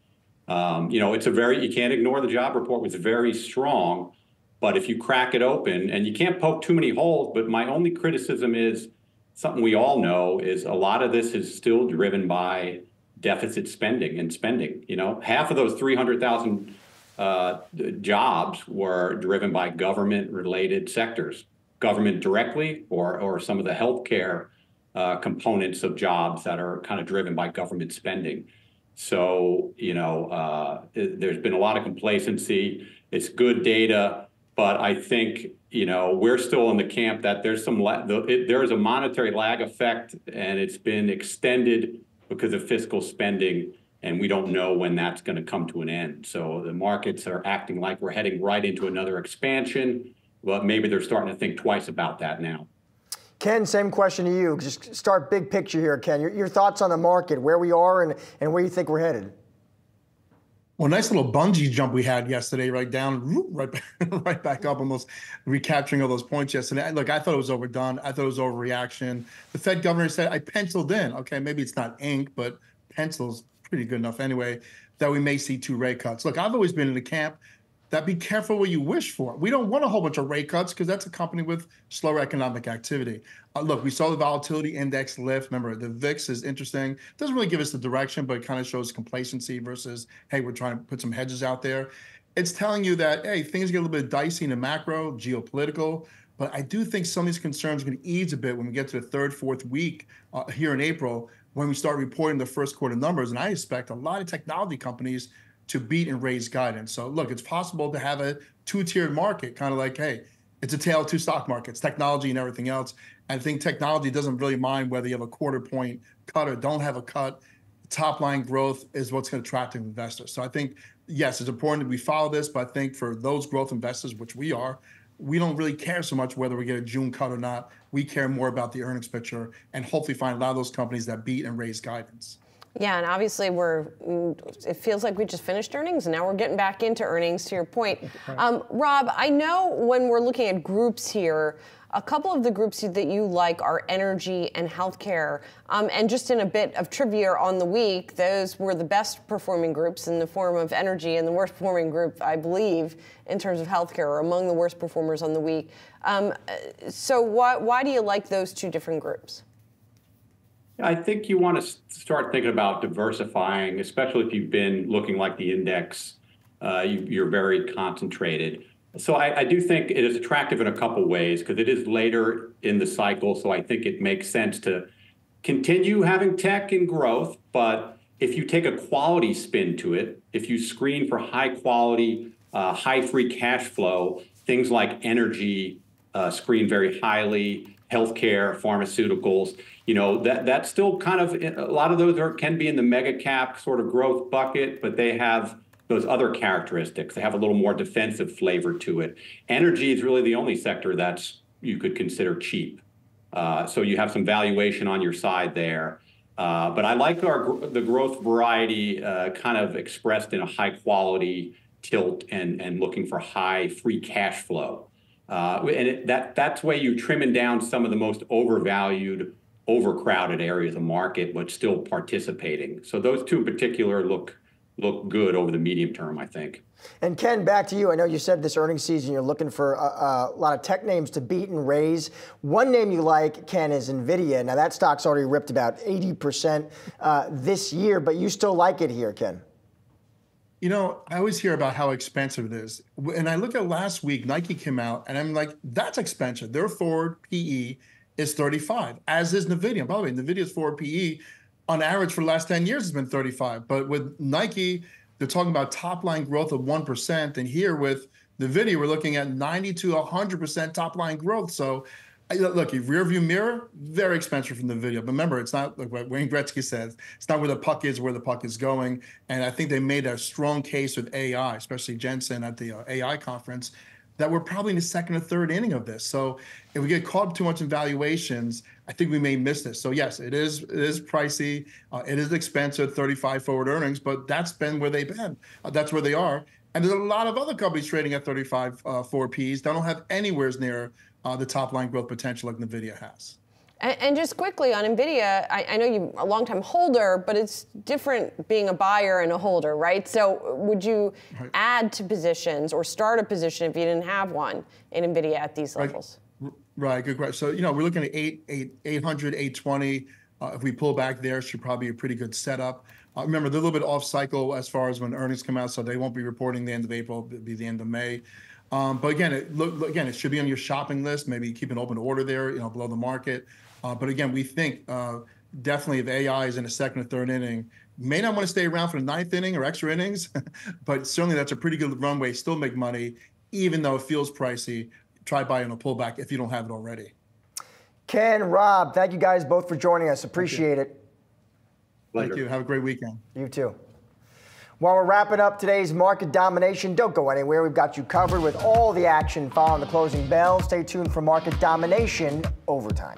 Um, you know, it's a very you can't ignore the job report was very strong, but if you crack it open and you can't poke too many holes. But my only criticism is something we all know is a lot of this is still driven by deficit spending and spending. You know, half of those three hundred thousand uh, jobs were driven by government-related sectors, government directly, or or some of the healthcare uh, components of jobs that are kind of driven by government spending. So, you know, uh, there's been a lot of complacency. It's good data, but I think, you know, we're still in the camp that there's some, la- the, it, there is a monetary lag effect and it's been extended because of fiscal spending. And we don't know when that's going to come to an end. So the markets are acting like we're heading right into another expansion. But maybe they're starting to think twice about that now. Ken, same question to you. Just start big picture here, Ken. Your, your thoughts on the market, where we are, and, and where you think we're headed. Well, nice little bungee jump we had yesterday, right down, right, right back up, almost recapturing all those points yesterday. Look, I thought it was overdone. I thought it was overreaction. The Fed governor said, I penciled in. Okay, maybe it's not ink, but pencil's pretty good enough anyway, that we may see two rate cuts. Look, I've always been in the camp that be careful what you wish for. We don't want a whole bunch of rate cuts because that's accompanied with slower economic activity. Uh, look, we saw the volatility index lift. Remember, the VIX is interesting. Doesn't really give us the direction, but it kind of shows complacency versus, hey, we're trying to put some hedges out there. It's telling you that, hey, things get a little bit dicey in the macro, geopolitical. But I do think some of these concerns are going to ease a bit when we get to the third, fourth week uh, here in April when we start reporting the first quarter numbers. And I expect a lot of technology companies to beat and raise guidance. So look, it's possible to have a two-tiered market, kind of like, hey, it's a tale of two stock markets, technology and everything else. I think technology doesn't really mind whether you have a quarter point cut or don't have a cut. Top line growth is what's going to attract investors. So I think, yes, it's important that we follow this, but I think for those growth investors, which we are, we don't really care so much whether we get a June cut or not. We care more about the earnings picture and hopefully find a lot of those companies that beat and raise guidance. Yeah, and obviously we're. It feels like we just finished earnings, and now we're getting back into earnings. To your point, um, Rob, I know when we're looking at groups here, a couple of the groups that you like are energy and healthcare. Um, and just in a bit of trivia on the week, those were the best performing groups in the form of energy, and the worst performing group, I believe, in terms of healthcare, are among the worst performers on the week. Um, so why why do you like those two different groups? I think you want to start thinking about diversifying, especially if you've been looking like the index. Uh, you, are very concentrated. So I, I, do think it is attractive in a couple ways because it is later in the cycle. So I think it makes sense to continue having tech and growth. But if you take a quality spin to it, if you screen for high quality, uh, high free cash flow, things like energy uh, screen very highly, healthcare, pharmaceuticals you know that that's still kind of a lot of those are can be in the mega cap sort of growth bucket, but they have those other characteristics. They have a little more defensive flavor to it. Energy is really the only sector that's you could consider cheap. Uh, so you have some valuation on your side there. Uh, but I like our the growth variety uh, kind of expressed in a high quality tilt and and looking for high free cash flow. Uh, and it, that that's way you trimming down some of the most overvalued overcrowded areas of market, but still participating. So those two in particular look look good over the medium term, I think. And Ken, back to you. I know you said this earnings season you're looking for a, a, lot of tech names to beat and raise. One name you like, Ken, is NVIDIA. Now that stock's already ripped about 80% uh, this year, but you still like it here, Ken. You know, I always hear about how expensive it is. And I look at last week, Nike came out and I'm like, that's expensive. Their forward PE is 35, as is NVIDIA. By the way, NVIDIA's forward PE on average for the last 10 years has been 35. But with Nike, they're talking about top line growth of 1%. And here with NVIDIA, we're looking at 90 to 100% top line growth. So look, rear view mirror, very expensive from video. But remember, it's not like what Wayne Gretzky says. It's not where the puck is, where the puck is going. And I think they made a strong case with AI, especially Jensen at the uh, AI conference, that we're probably in the second or third inning of this. So if we get caught up too much in valuations, I think we may miss this. So yes, it is it is pricey, uh, it is expensive, 35 forward earnings, but that's been where they've been. Uh, that's where they are. And there's a lot of other companies trading at 35 uh, forward Ps that don't have anywhere near uh, the top line growth potential like NVIDIA has. And, and just quickly on NVIDIA, I, I know you're a long time holder, but it's different being a buyer and a holder, right? So would you right. add to positions or start a position if you didn't have one in NVIDIA at these levels? Right, right good question. So, you know, we're looking at 8, 8, 800, 820. Uh, if we pull back there, should probably be a pretty good setup. Uh, remember, they're a little bit off cycle as far as when earnings come out, so they won't be reporting the end of April, it'll be the end of May. Um, but again, it, look, again, it should be on your shopping list. Maybe keep an open order there, you know, below the market. Uh, but again, we think uh, definitely if AI is in a second or third inning, may not want to stay around for the ninth inning or extra innings, but certainly that's a pretty good runway. Still make money, even though it feels pricey. Try buying a pullback if you don't have it already. Ken, Rob, thank you guys both for joining us. Appreciate it. Pleasure. Thank you. Have a great weekend. You too. While we're wrapping up today's market domination, don't go anywhere. We've got you covered with all the action following the closing bell. Stay tuned for market domination overtime.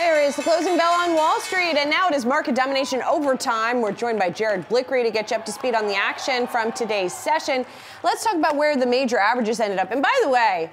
There is the closing bell on Wall Street, and now it is market domination overtime. We're joined by Jared Blikre to get you up to speed on the action from today's session. Let's talk about where the major averages ended up. And by the way,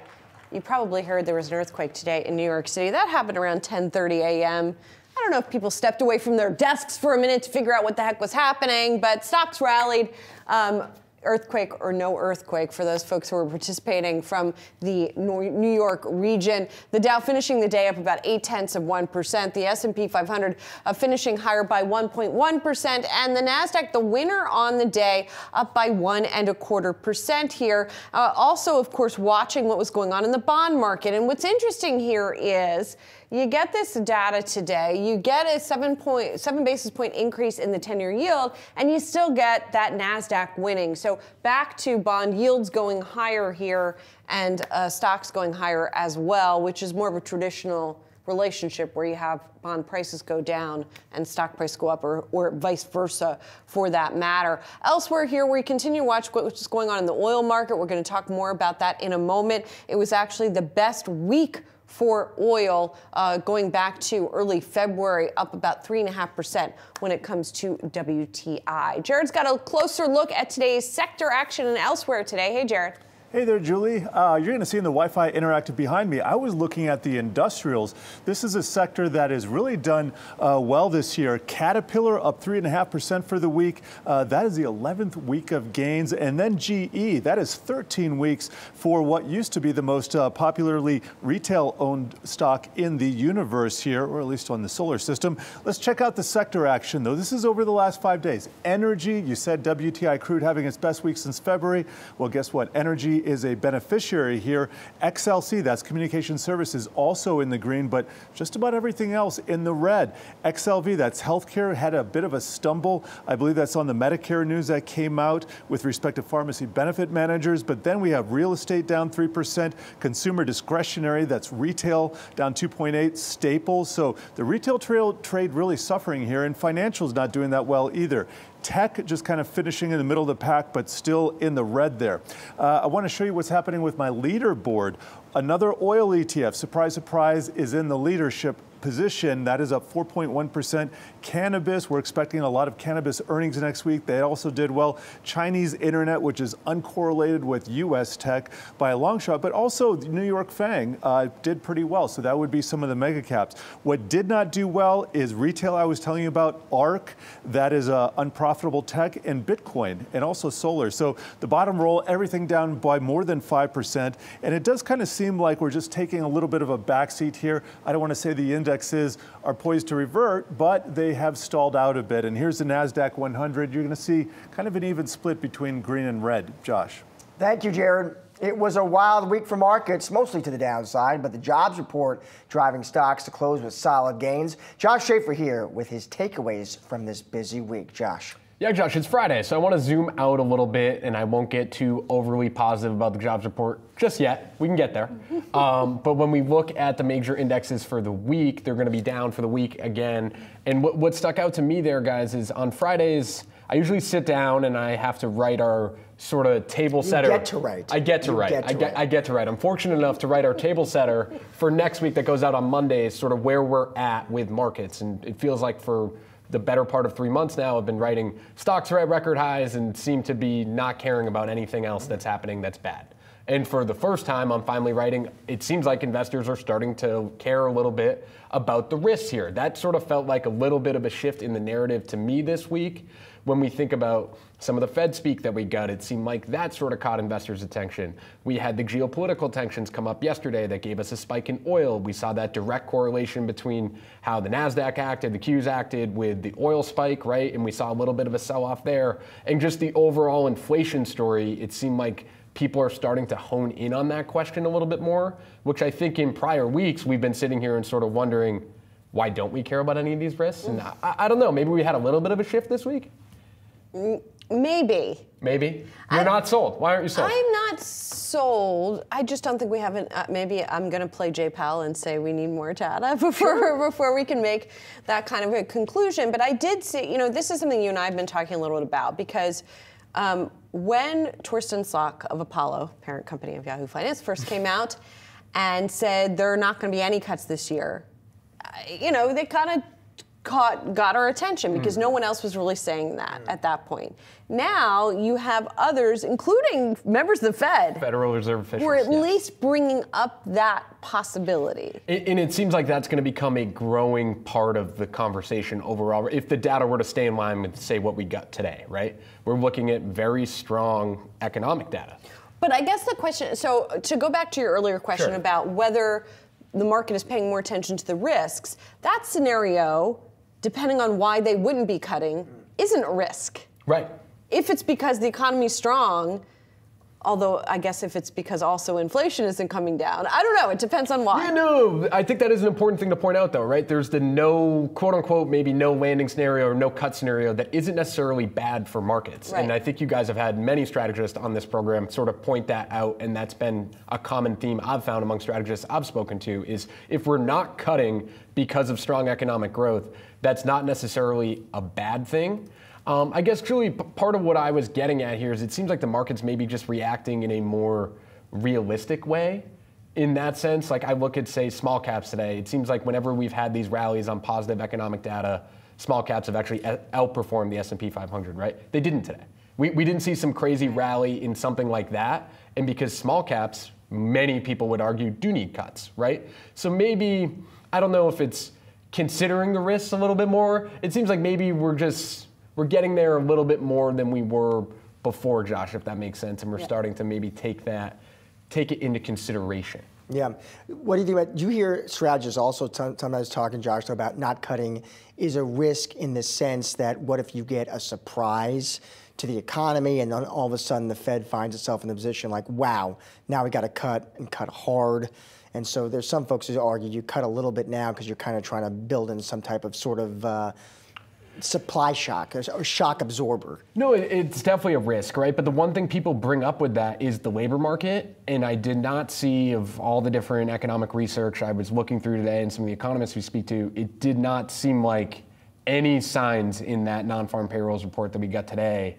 You probably heard there was an earthquake today in New York City. That happened around 10:30 a.m. I don't know if people stepped away from their desks for a minute to figure out what the heck was happening, but stocks rallied. Um, earthquake or no earthquake for those folks who are participating from the New York region. The Dow finishing the day up about eight tenths of one percent. The S&P 500 uh, finishing higher by 1.1 percent, and the Nasdaq, the winner on the day, up by one and a quarter percent here. Uh, also, of course, watching what was going on in the bond market. And what's interesting here is you get this data today, you get a seven point seven basis point increase in the 10-year yield, and you still get that Nasdaq winning. So back to bond yields going higher here, and uh, stocks going higher as well, which is more of a traditional relationship where you have bond prices go down and stock price go up or, or vice versa for that matter. Elsewhere here, we continue to watch what's going on in the oil market. We're going to talk more about that in a moment. It was actually the best week for oil uh, going back to early February, up about 3.5% when it comes to WTI. Jared's got a closer look at today's sector action and elsewhere today. Hey, Jared. Hey there, Julie. Uh, you're going to see in the YF Interactive behind me, I was looking at the industrials. This is a sector that has really done uh, well this year. Caterpillar up 3.5% for the week. Uh, that is the 11th week of gains. And then GE, that is 13 weeks for what used to be the most uh, popularly retail-owned stock in the universe here, or at least on the solar system. Let's check out the sector action, though. This is over the last five days. Energy, you said WTI crude having its best week since February. Well, guess what? Energy is a beneficiary here. XLC, that's Communication Services, also in the green, but just about everything else in the red. XLV, that's healthcare, had a bit of a stumble. I believe that's on the Medicare news that came out with respect to pharmacy benefit managers. But then we have real estate down 3%, consumer discretionary, that's retail down 2.8, staples. So the retail trade really suffering here, and financials not doing that well either. Tech just kind of finishing in the middle of the pack, but still in the red there. Uh, I want to show you what's happening with my leaderboard. Another oil ETF, surprise, surprise, is in the leadership position. That is up 4.1%. Cannabis, we're expecting a lot of cannabis earnings next week. They also did well. Chinese internet, which is uncorrelated with U.S. tech by a long shot, but also New York Fang uh, did pretty well. So that would be some of the mega caps. What did not do well is retail. I was telling you about ARK. that is uh, unprofitable tech, and Bitcoin, and also solar. So the bottom roll, everything down by more than 5%. And it does kind of seem like we're just taking a little bit of a backseat here. I don't want to say the indexes are poised to revert, but they have stalled out a bit. And here's the NASDAQ 100. You're going to see kind of an even split between green and red. Josh. Thank you, Jared. It was a wild week for markets, mostly to the downside, but the jobs report driving stocks to close with solid gains. Josh Schafer here with his takeaways from this busy week. Josh. Yeah, Josh, it's Friday, so I want to zoom out a little bit and I won't get too overly positive about the jobs report just yet. We can get there. um, but when we look at the major indexes for the week, they're going to be down for the week again. And what, what stuck out to me there, guys, is on Fridays, I usually sit down and I have to write our sort of table setter. You get to write. I get to you write. Get to I, get, write. I get to write. I'm fortunate enough to write our table setter for next week that goes out on Monday, sort of where we're at with markets. And it feels like for the better part of three months now, I've been writing stocks are at record highs and seem to be not caring about anything else that's happening that's bad. And for the first time, I'm finally writing, it seems like investors are starting to care a little bit about the risks here. That sort of felt like a little bit of a shift in the narrative to me this week when we think about some of the Fed speak that we got, it seemed like that sort of caught investors' attention. We had the geopolitical tensions come up yesterday that gave us a spike in oil. We saw that direct correlation between how the NASDAQ acted, the Qs acted with the oil spike, right? And we saw a little bit of a sell off there. And just the overall inflation story, it seemed like people are starting to hone in on that question a little bit more, which I think in prior weeks we've been sitting here and sort of wondering, why don't we care about any of these risks? And I, I don't know, maybe we had a little bit of a shift this week? Maybe. Maybe. You're I, not sold. Why aren't you sold? I'm not sold. I just don't think we haven't. Uh, maybe I'm going to play Jay Powell and say we need more data before sure. before we can make that kind of a conclusion. But I did see, you know, this is something you and I have been talking a little bit about because um, when Torsten Slok of Apollo, parent company of Yahoo Finance, first came out and said there are not going to be any cuts this year, you know, they kind of caught got our attention because Hmm. no one else was really saying that at that point. Now you have others, including members of the Fed, Federal Reserve officials. who are at yes. least bringing up that possibility. And and it seems like that's going to become a growing part of the conversation overall. If the data were to stay in line with, say, what we got today, right? We're looking at very strong economic data. But I guess the question so to go back to your earlier question Sure. about whether the market is paying more attention to the risks, that scenario, depending on why they wouldn't be cutting, isn't a risk. Right. If it's because the economy's strong, although I guess if it's because also inflation isn't coming down, I don't know. It depends on why. Yeah, no, I think that is an important thing to point out, though, right? There's the no, quote unquote, maybe no landing scenario or no cut scenario that isn't necessarily bad for markets. Right. And I think you guys have had many strategists on this program sort of point that out, and that's been a common theme I've found among strategists I've spoken to is if we're not cutting because of strong economic growth, that's not necessarily a bad thing. Um, I guess, p- part of what I was getting at here is it seems like the market's maybe just reacting in a more realistic way in that sense, like I look at say small caps today, it seems like whenever we've had these rallies on positive economic data, small caps have actually outperformed the S&P 500, right? They didn't today. We, we didn't see some crazy rally in something like that, and because small caps, many people would argue, do need cuts, right? So maybe I don't know if it's considering the risks a little bit more. It seems like maybe we're just we're getting there a little bit more than we were before, Josh, if that makes sense, and we're Yeah. starting to maybe take that take it into consideration. Yeah. What do you think about? Do you hear strategists also t- sometimes talking, Josh, about not cutting is a risk in the sense that what if you get a surprise to the economy and then all of a sudden the Fed finds itself in the position like, wow, now we got to cut and cut hard. And so there's some folks who argue you cut a little bit now because you're kind of trying to build in some type of sort of uh, supply shock or, shock absorber. No, it's definitely a risk, right? But the one thing people bring up with that is the labor market. And I did not see of all the different economic research I was looking through today and some of the economists we speak to, it did not seem like any signs in that non-farm payrolls report that we got today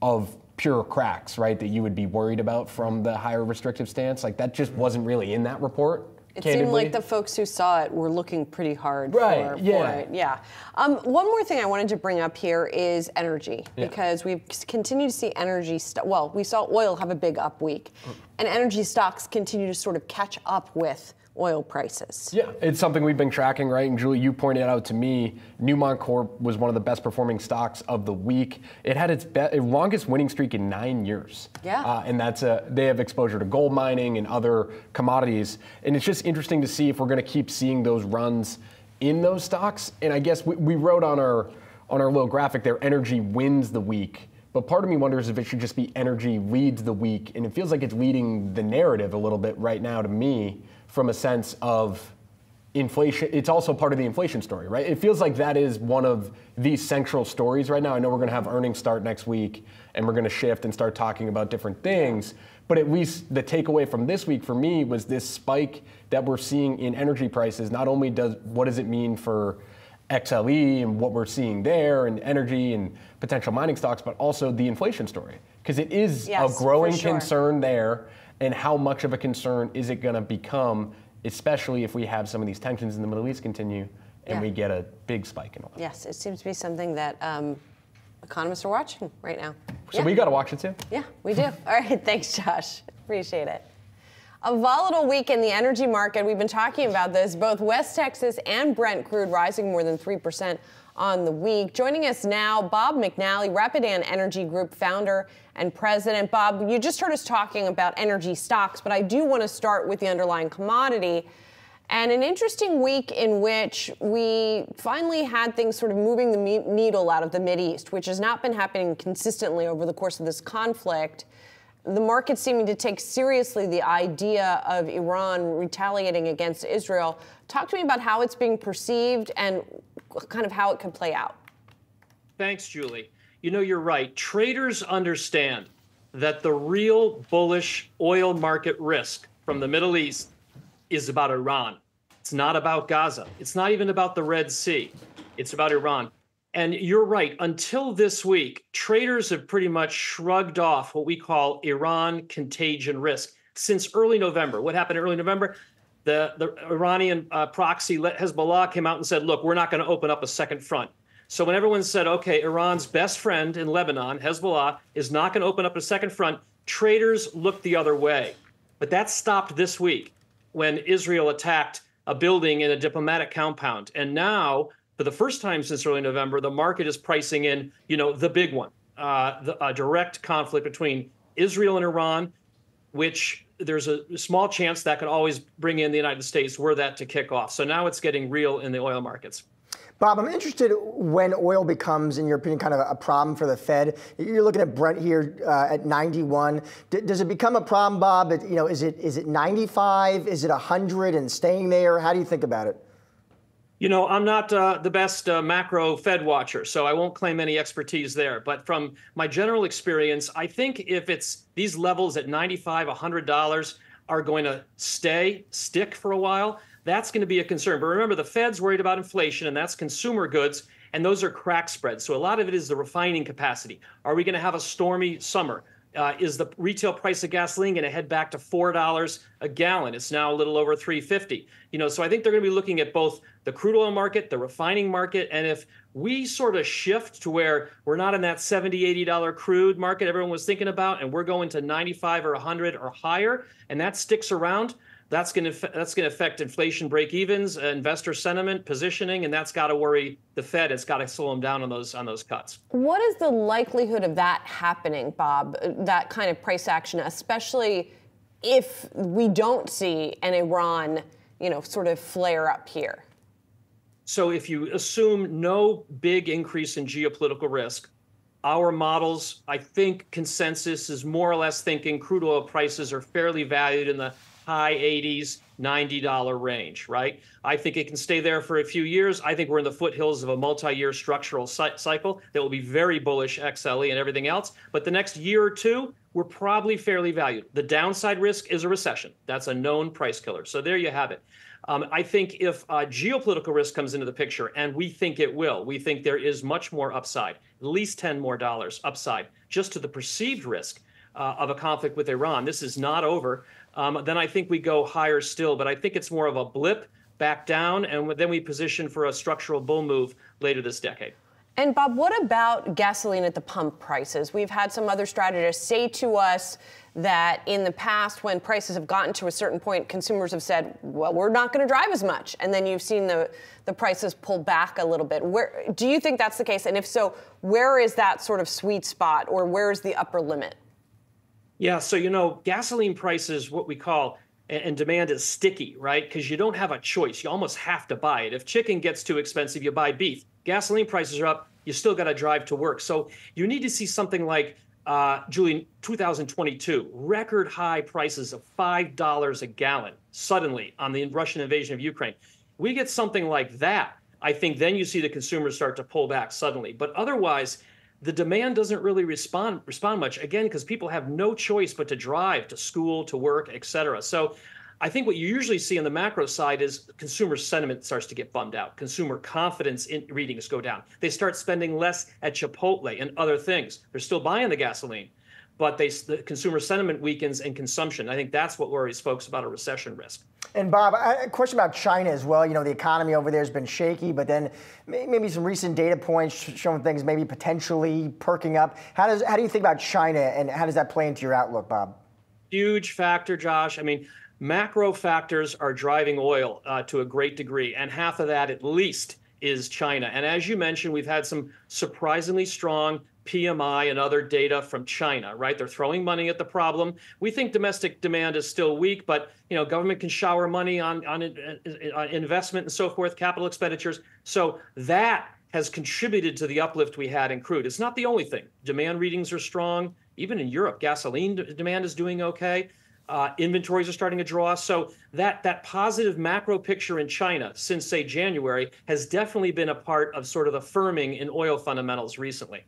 of pure cracks, right? That you would be worried about from the higher restrictive stance. Like that just wasn't really in that report. It seemed like the folks who saw it were looking pretty hard Right, for, yeah. for it. Yeah. Um, one more thing I wanted to bring up here is energy Yeah. because we've continued to see energy. St- well, we saw oil have a big up week, Mm. and energy stocks continue to sort of catch up with oil prices. Yeah, it's something we've been tracking, right? And Julie, you pointed out to me, Newmont Corp was one of the best performing stocks of the week. It had its be- longest winning streak in nine years. Yeah. Uh, and that's a, they have exposure to gold mining and other commodities. And it's just interesting to see if we're going to keep seeing those runs in those stocks. And I guess we, we wrote on our on our little graphic there, energy wins the week. But part of me wonders if it should just be energy leads the week. And it feels like it's leading the narrative a little bit right now to me from a sense of inflation. It's also part of the inflation story, right? It feels like that is one of the central stories right now. I know we're going to have earnings start next week and we're going to shift and start talking about different things. But at least the takeaway from this week for me was this spike that we're seeing in energy prices. Not only does what does it mean for XLE and what we're seeing there and energy and potential mining stocks, but also the inflation story. Because it is Yes, a growing sure. concern there. And how much of a concern is it going to become, especially if we have some of these tensions in the Middle East continue and Yeah. we get a big spike in oil? Yes, it seems to be something that um, economists are watching right now. So Yeah. we got to watch it too. Yeah, we do. All right, thanks, Josh. Appreciate it. A volatile week in the energy market. We've been talking about this. Both West Texas and Brent crude rising more than 3% on the week. Joining us now, Bob McNally, Rapidan Energy Group founder and president. Bob, you just heard us talking about energy stocks, but I do want to start with the underlying commodity. And an interesting week in which we finally had things sort of moving the needle out of the East, which has not been happening consistently over the course of this conflict. The market seeming to take seriously the idea of Iran retaliating against Israel. Talk to me about how it's being perceived and kind of how it could play out. Thanks, Julie. You know, you're right. Traders understand that the real bullish oil market risk from the Middle East is about Iran. It's not about Gaza. It's not even about the Red Sea. It's about Iran. And you're right. Until this week, traders have pretty much shrugged off what we call Iran contagion risk. Since early November, what happened in early November? The, the Iranian uh, proxy Hezbollah came out and said, look, we're not going to open up a second front. So when everyone said, okay, Iran's best friend in Lebanon, Hezbollah, is not going to open up a second front, traders looked the other way. But that stopped this week when Israel attacked a building in a diplomatic compound. And now, for the first time since early November, the market is pricing in, you know, the big one, uh, the, a direct conflict between Israel and Iran, which there's a small chance that could always bring in the United States were that to kick off. So now it's getting real in the oil markets. Bob, I'm interested when oil becomes, in your opinion, kind of a problem for the Fed. You're looking at Brent here uh, at 91. D- does it become a problem, Bob? It, you know, is it is it 95? Is it 100 and staying there? How do you think about it? You know, I'm not uh, the best uh, macro Fed watcher, so I won't claim any expertise there. But from my general experience, I think if it's these levels at 95, 100 dollars are going to stay, stick for a while, that's going to be a concern. But remember, the Fed's worried about inflation, and that's consumer goods, and those are crack spreads. So a lot of it is the refining capacity. Are we going to have a stormy summer? Uh, is the retail price of gasoline going to head back to four dollars a gallon? It's now a little over three fifty. You know, so I think they're going to be looking at both the crude oil market, the refining market, and if we sort of shift to where we're not in that 70 80 dollar crude market everyone was thinking about and we're going to 95 or 100 or higher and that sticks around that's going to that's going to affect inflation break evens, uh, investor sentiment, positioning, and that's got to worry the Fed. It's got to slow them down on those on those cuts. What is the likelihood of that happening, Bob? Uh, that kind of price action, especially if we don't see an Iran, you know, sort of flare up here. So if you assume no big increase in geopolitical risk, our models, I think consensus is more or less thinking crude oil prices are fairly valued in the high 80s, $90 range, right? I think it can stay there for a few years. I think we're in the foothills of a multi year structural cycle that will be very bullish XLE and everything else. But the next year or two, we're probably fairly valued. The downside risk is a recession. That's a known price killer. So there you have it. Um, I think if uh, geopolitical risk comes into the picture, and we think it will, we think there is much more upside, at least 10 more dollars upside, just to the perceived risk uh, of a conflict with Iran. This is not over um, then I think we go higher still. But I think it's more of a blip back down, and then we position for a structural bull move later this decade. And Bob, what about gasoline at the pump prices? We've had some other strategists say to us that in the past, when prices have gotten to a certain point, consumers have said, "Well, we're not going to drive as much," and then you've seen the the prices pull back a little bit. Where do you think that's the case? And if so, where is that sort of sweet spot, or where is the upper limit? Yeah, so you know, gasoline prices, what we call and demand is sticky, right? Because you don't have a choice. You almost have to buy it. If chicken gets too expensive, you buy beef. Gasoline prices are up. You still got to drive to work. So you need to see something like, uh, Julian, 2022, record high prices of $5 a gallon suddenly on the Russian invasion of Ukraine. We get something like that. I think then you see the consumers start to pull back suddenly. But otherwise, the demand doesn't really respond respond much. Again because people have no choice but to drive to school to work et cetera. So i think what you usually see on the macro side is consumer sentiment starts to get bummed out. Consumer confidence in readings go down. They start spending less at chipotle and other things. They're still buying the gasoline but they, the consumer sentiment weakens and consumption. I think that's what worries folks about a recession risk. And Bob, a question about China as well. You know, the economy over there has been shaky, but then maybe some recent data points showing things maybe potentially perking up. How does how do you think about China, and how does that play into your outlook, Bob? Huge factor, Josh. I mean, macro factors are driving oil uh, to a great degree, and half of that at least is China. And as you mentioned, we've had some surprisingly strong PMI and other data from China, right? They're throwing money at the problem. We think domestic demand is still weak, but you know, government can shower money on, on, on investment and so forth, capital expenditures. So that has contributed to the uplift we had in crude. It's not the only thing. Demand readings are strong. Even in Europe, gasoline demand is doing okay. Uh, inventories are starting to draw. So that that positive macro picture in China since say January has definitely been a part of sort of the firming in oil fundamentals recently.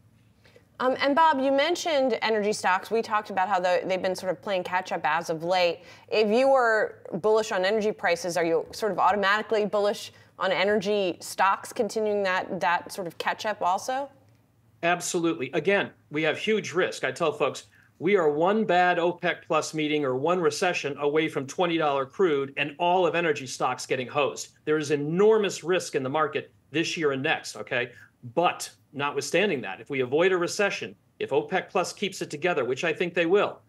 Um, and Bob, you mentioned energy stocks. We talked about how the, they've been sort of playing catch up as of late. If you were bullish on energy prices, are you sort of automatically bullish on energy stocks continuing that that sort of catch up also? Absolutely. Again, we have huge risk. I tell folks we are one bad OPEC plus meeting or one recession away from $20 crude and all of energy stocks getting hosed. There is enormous risk in the market this year and next, okay? But notwithstanding that, if we avoid a recession, if OPEC plus keeps it together, which I think they will,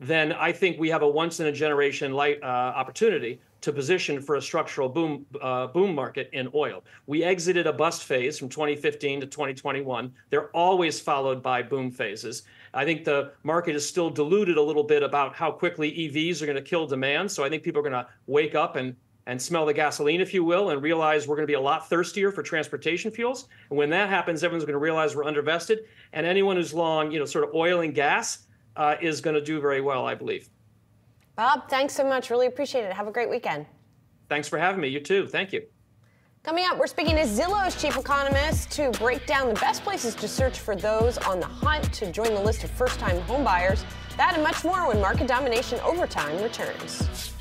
then I think we have a once in a generation light, uh, opportunity to position for a structural boom uh, boom market in oil. We exited a bust phase from 2015 to 2021. They're always followed by boom phases. I think the market is still diluted a little bit about how quickly EVs are going to kill demand. So I think people are going to wake up and and smell the gasoline, if you will, and realize we're going to be a lot thirstier for transportation fuels. And when that happens, everyone's going to realize we're undervested. And anyone who's long, you know, sort of oil and gas uh, is going to do very well, I believe. Bob, thanks so much. Really appreciate it. Have a great weekend. Thanks for having me. You too. Thank you. Coming up, we're speaking to Zillow's chief economist to break down the best places to search for those on the hunt to join the list of first time homebuyers. That and much more when Market Domination Overtime returns.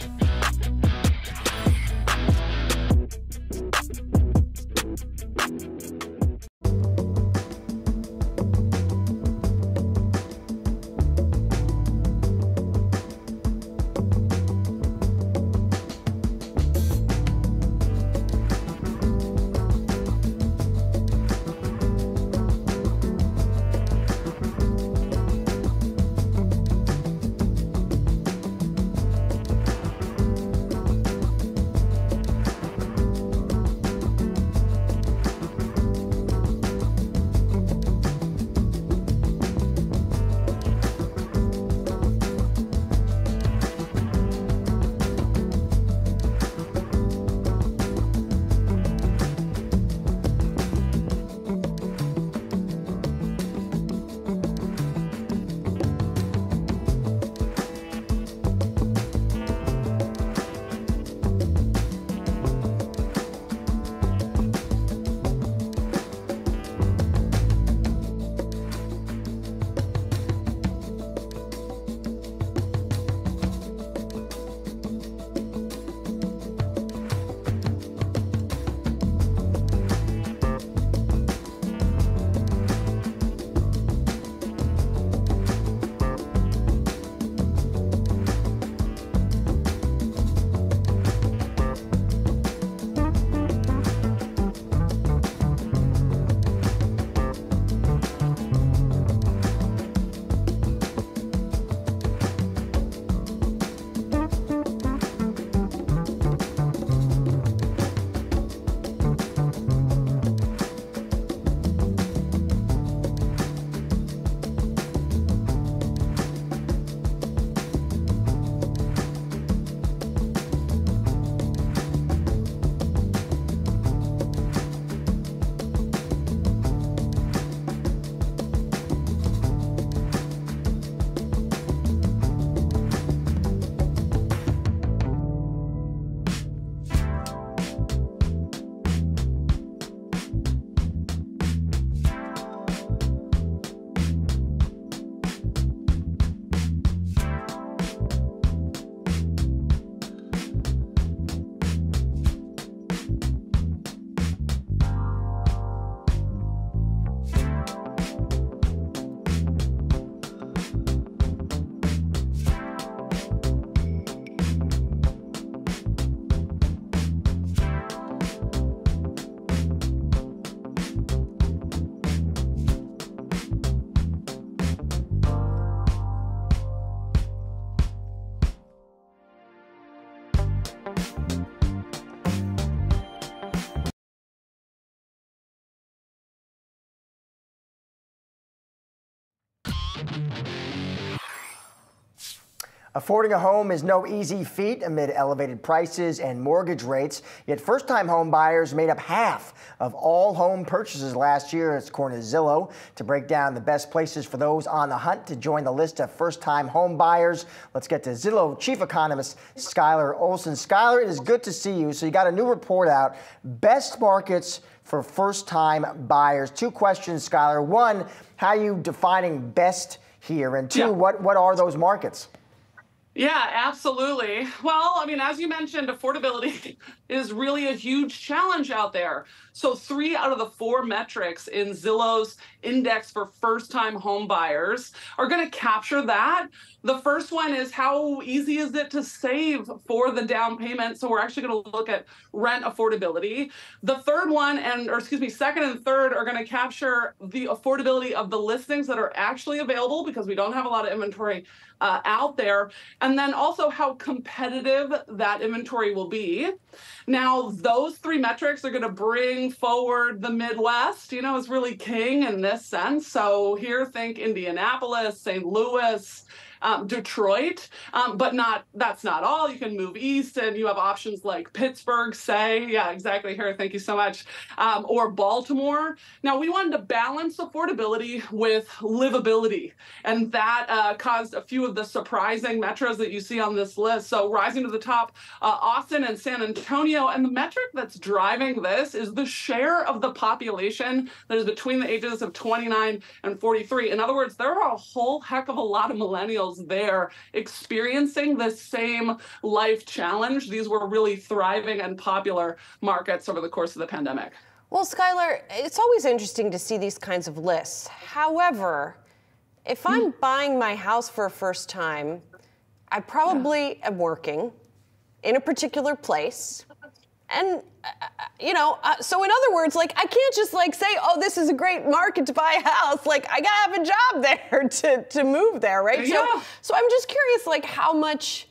Affording a home is no easy feat amid elevated prices and mortgage rates. Yet first-time home buyers made up half of all home purchases last year. It's according to Zillow. To break down the best places for those on the hunt to join the list of first-time home buyers, let's get to Zillow chief economist Skylar Olsen. Skylar, it is good to see you. So you got a new report out, best markets for first-time buyers. Two questions, Skylar. One, how are you defining best here? And two, yeah. what, what are those markets? Yeah, absolutely. Well, I mean, as you mentioned, affordability is really a huge challenge out there. So, three out of the four metrics in Zillow's index for first time home buyers are going to capture that. The first one is how easy is it to save for the down payment? So, we're actually going to look at rent affordability. The third one, and or excuse me, second and third are going to capture the affordability of the listings that are actually available because we don't have a lot of inventory uh, out there. And then also how competitive that inventory will be. Now, those three metrics are going to bring forward the Midwest, you know, is really king in this sense. So here, think Indianapolis, St. Louis, um, Detroit, um, but not that's not all. You can move east, and you have options like Pittsburgh, say, yeah, exactly here. Thank you so much, um, or Baltimore. Now we wanted to balance affordability with livability, and that uh, caused a few of the surprising metros that you see on this list. So rising to the top, uh, Austin and San Antonio, and the metric that's driving this is the share of the population that is between the ages of 29 and 43. In other words, there are a whole heck of a lot of millennials there experiencing the same life challenge. These were really thriving and popular markets over the course of the pandemic. Well, Skylar, it's always interesting to see these kinds of lists. However, if I'm mm. buying my house for a first time, I probably yeah. am working in a particular place. And uh, you know, uh, so in other words, like I can't just like say, oh, this is a great market to buy a house. Like I gotta have a job there to to move there, right? Yeah. So, so I'm just curious, like how much.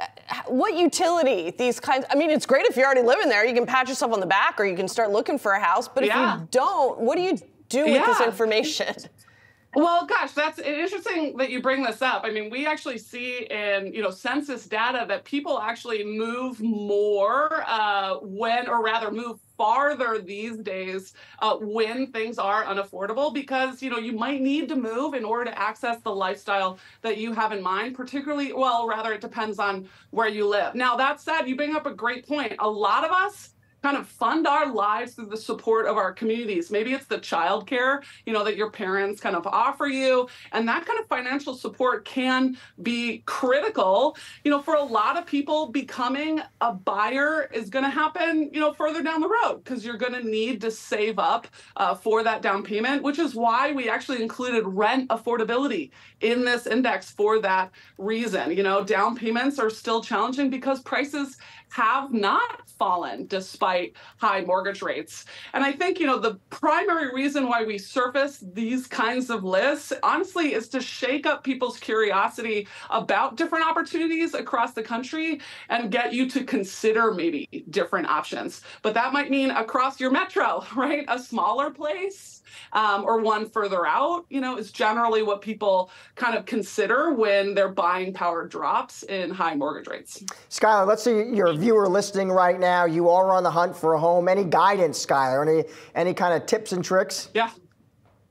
Uh, what utility these kinds i mean it's great if you're already living there you can pat yourself on the back or you can start looking for a house but if yeah. you don't what do you do with yeah. this information well, gosh, that's interesting that you bring this up. I mean, we actually see in you know census data that people actually move more uh, when, or rather, move farther these days uh, when things are unaffordable because you know you might need to move in order to access the lifestyle that you have in mind particularly well rather it depends on where you live now that said you bring up a great point a lot of us kind of fund our lives through the support of our communities. Maybe it's the childcare, you know, that your parents kind of offer you. And that kind of financial support can be critical. You know, for a lot of people, becoming a buyer is going to happen, you know, further down the road because you're going to need to save up uh, for that down payment, which is why we actually included rent affordability in this index for that reason. You know, down payments are still challenging because prices have not fallen despite high mortgage rates. And I think, you know, the primary reason why we surface these kinds of lists, honestly, is to shake up people's curiosity about different opportunities across the country and get you to consider maybe different options. But that might mean across your metro, right? A smaller place um, or one further out, you know, is generally what people kind of consider when their buying power drops in high mortgage rates. Skylar, let's see your viewer listening right now. You are on the hunt for a home. Any guidance, Skylar? Any any kind of tips and tricks? Yeah.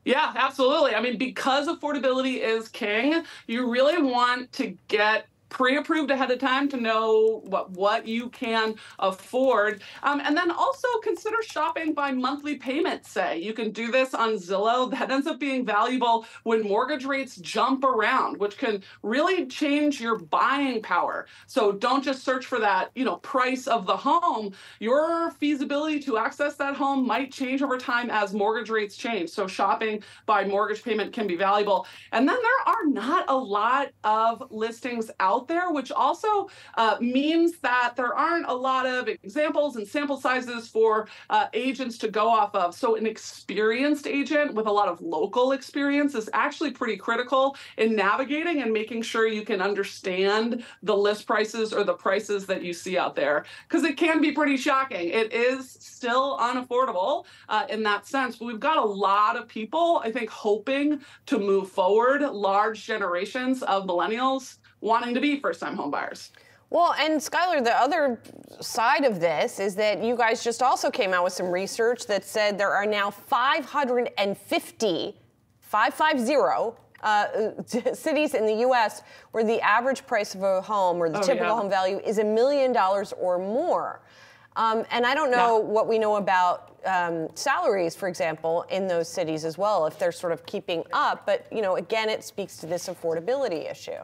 Yeah, absolutely. I mean, because affordability is king, you really want to get pre-approved ahead of time to know what what you can afford. Um, and then also consider shopping by monthly payment say. You can do this on zillow. That ends up being valuable when mortgage rates jump around which can really change your buying power. So don't just search for that you know price of the home. Your feasibility to access that home might change over time as mortgage rates change. So shopping by mortgage payment can be valuable. And then there are not a lot of listings out out there, which also uh, means that there aren't a lot of examples and sample sizes for uh, agents to go off of. So, an experienced agent with a lot of local experience is actually pretty critical in navigating and making sure you can understand the list prices or the prices that you see out there because it can be pretty shocking. It is still unaffordable uh, in that sense, but we've got a lot of people, I think, hoping to move forward, large generations of millennials wanting to be first time home buyers. Well, and Skylar, the other side of this is that you guys just also came out with some research that said there are now 550, 550 uh, cities in the U.S. where the average price of a home or the oh, typical yeah. home value is a million dollars or more. Um, and I don't know yeah. what we know about um, salaries, for example, in those cities as well, if they're sort of keeping up. But you know, again, it speaks to this affordability issue.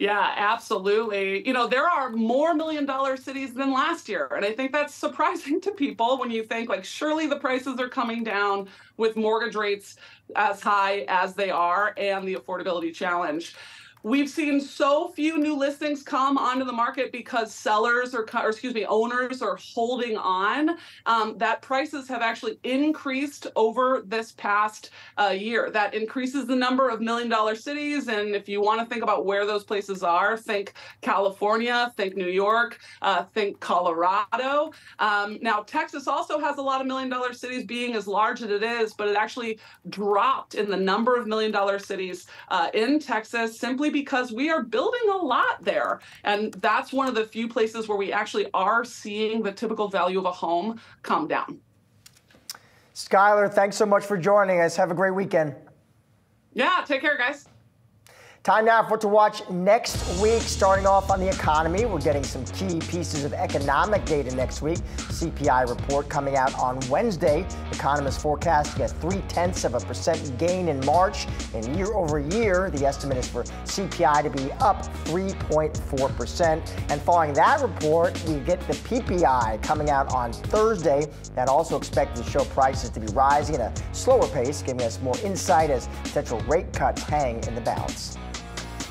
Yeah, absolutely. You know, there are more million dollar cities than last year. And I think that's surprising to people when you think, like, surely the prices are coming down with mortgage rates as high as they are and the affordability challenge. We've seen so few new listings come onto the market because sellers or, or excuse me, owners are holding on. Um, that prices have actually increased over this past uh, year. That increases the number of million dollar cities. And if you want to think about where those places are, think California, think New York, uh, think Colorado. Um, now, Texas also has a lot of million dollar cities being as large as it is, but it actually dropped in the number of million dollar cities uh, in Texas simply because we are building a lot there. And that's one of the few places where we actually are seeing the typical value of a home come down. Skylar, thanks so much for joining us. Have a great weekend. Yeah, take care, guys. Time now for what to watch next week. Starting off on the economy, we're getting some key pieces of economic data next week. CPI report coming out on Wednesday. Economists forecasting a three tenths of a percent gain in March. And year over year, the estimate is for CPI to be up 3.4%. And following that report, we get the PPI coming out on Thursday. That also expected to show prices to be rising at a slower pace, giving us more insight as potential rate cuts hang in the balance.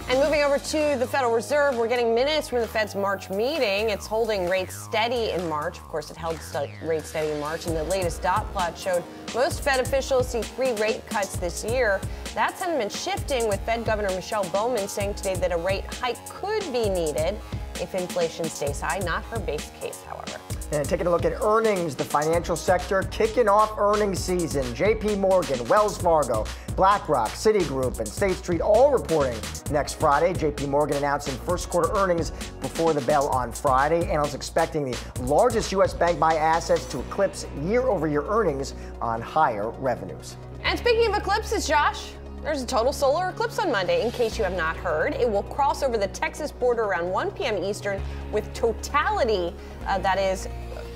And moving over to the Federal Reserve, we're getting minutes from the Fed's March meeting. It's holding rates steady in March. Of course, it held rates steady in March, and the latest dot plot showed most Fed officials see three rate cuts this year. That sentiment shifting with Fed Governor Michelle Bowman saying today that a rate hike could be needed if inflation stays high, not her base case, however. And taking a look at earnings, the financial sector kicking off earnings season. JP Morgan, Wells Fargo, BlackRock, Citigroup, and State Street all reporting next Friday. JP Morgan announcing first quarter earnings before the bell on Friday. Analysts expecting the largest U.S. bank by assets to eclipse year over year earnings on higher revenues. And speaking of eclipses, Josh, there's a total solar eclipse on Monday, in case you have not heard. It will cross over the Texas border around 1 p.m. Eastern with totality, uh, that is,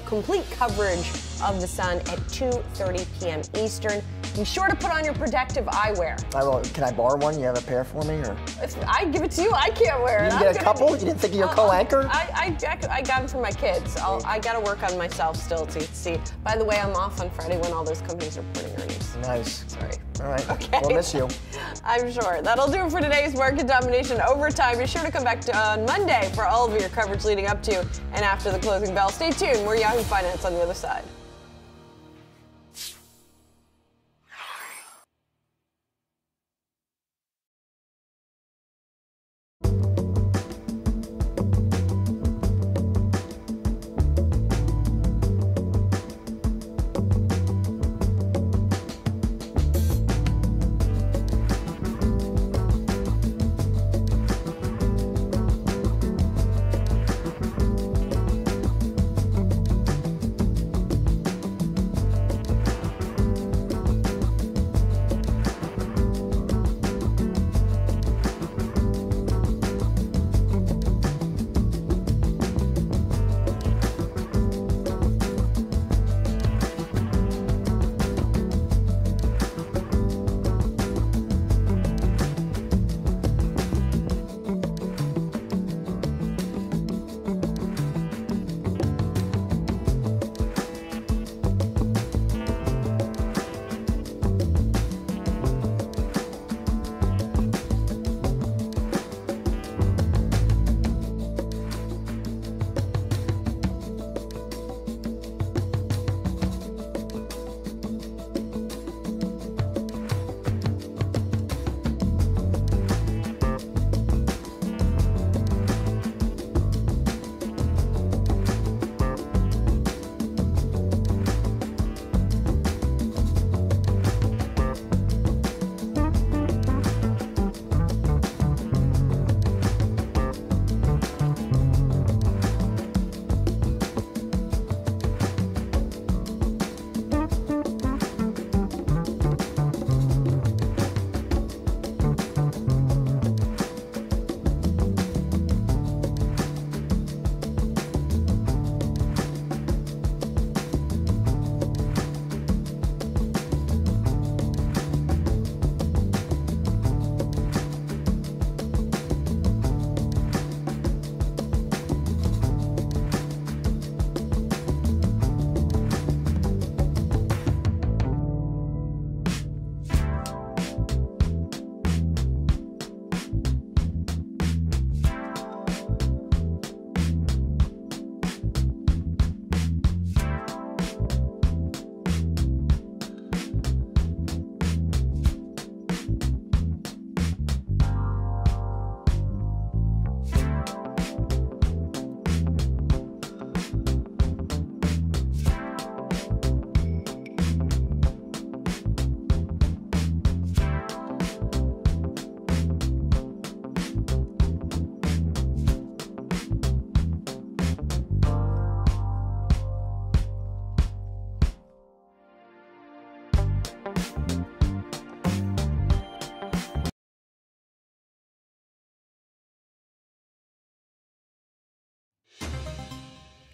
complete coverage of the sun at 2.30 p.m. Eastern. Be sure to put on your protective eyewear. I will. Can I borrow one? You have a pair for me, or? If I give it to you, I can't wear it. You get a couple? You didn't think of your co-anchor? I, I, I got them for my kids. I'll, I got to work on myself still to see. By the way, I'm off on Friday when all those companies are reporting earnings. Nice. Sorry. All right. Okay. We'll miss you. I'm sure. That'll do it for today's Market Domination Overtime. Be sure to come back to, on Monday for all of your coverage leading up to and after the closing bell. Stay tuned. We're Yahoo Finance on the other side.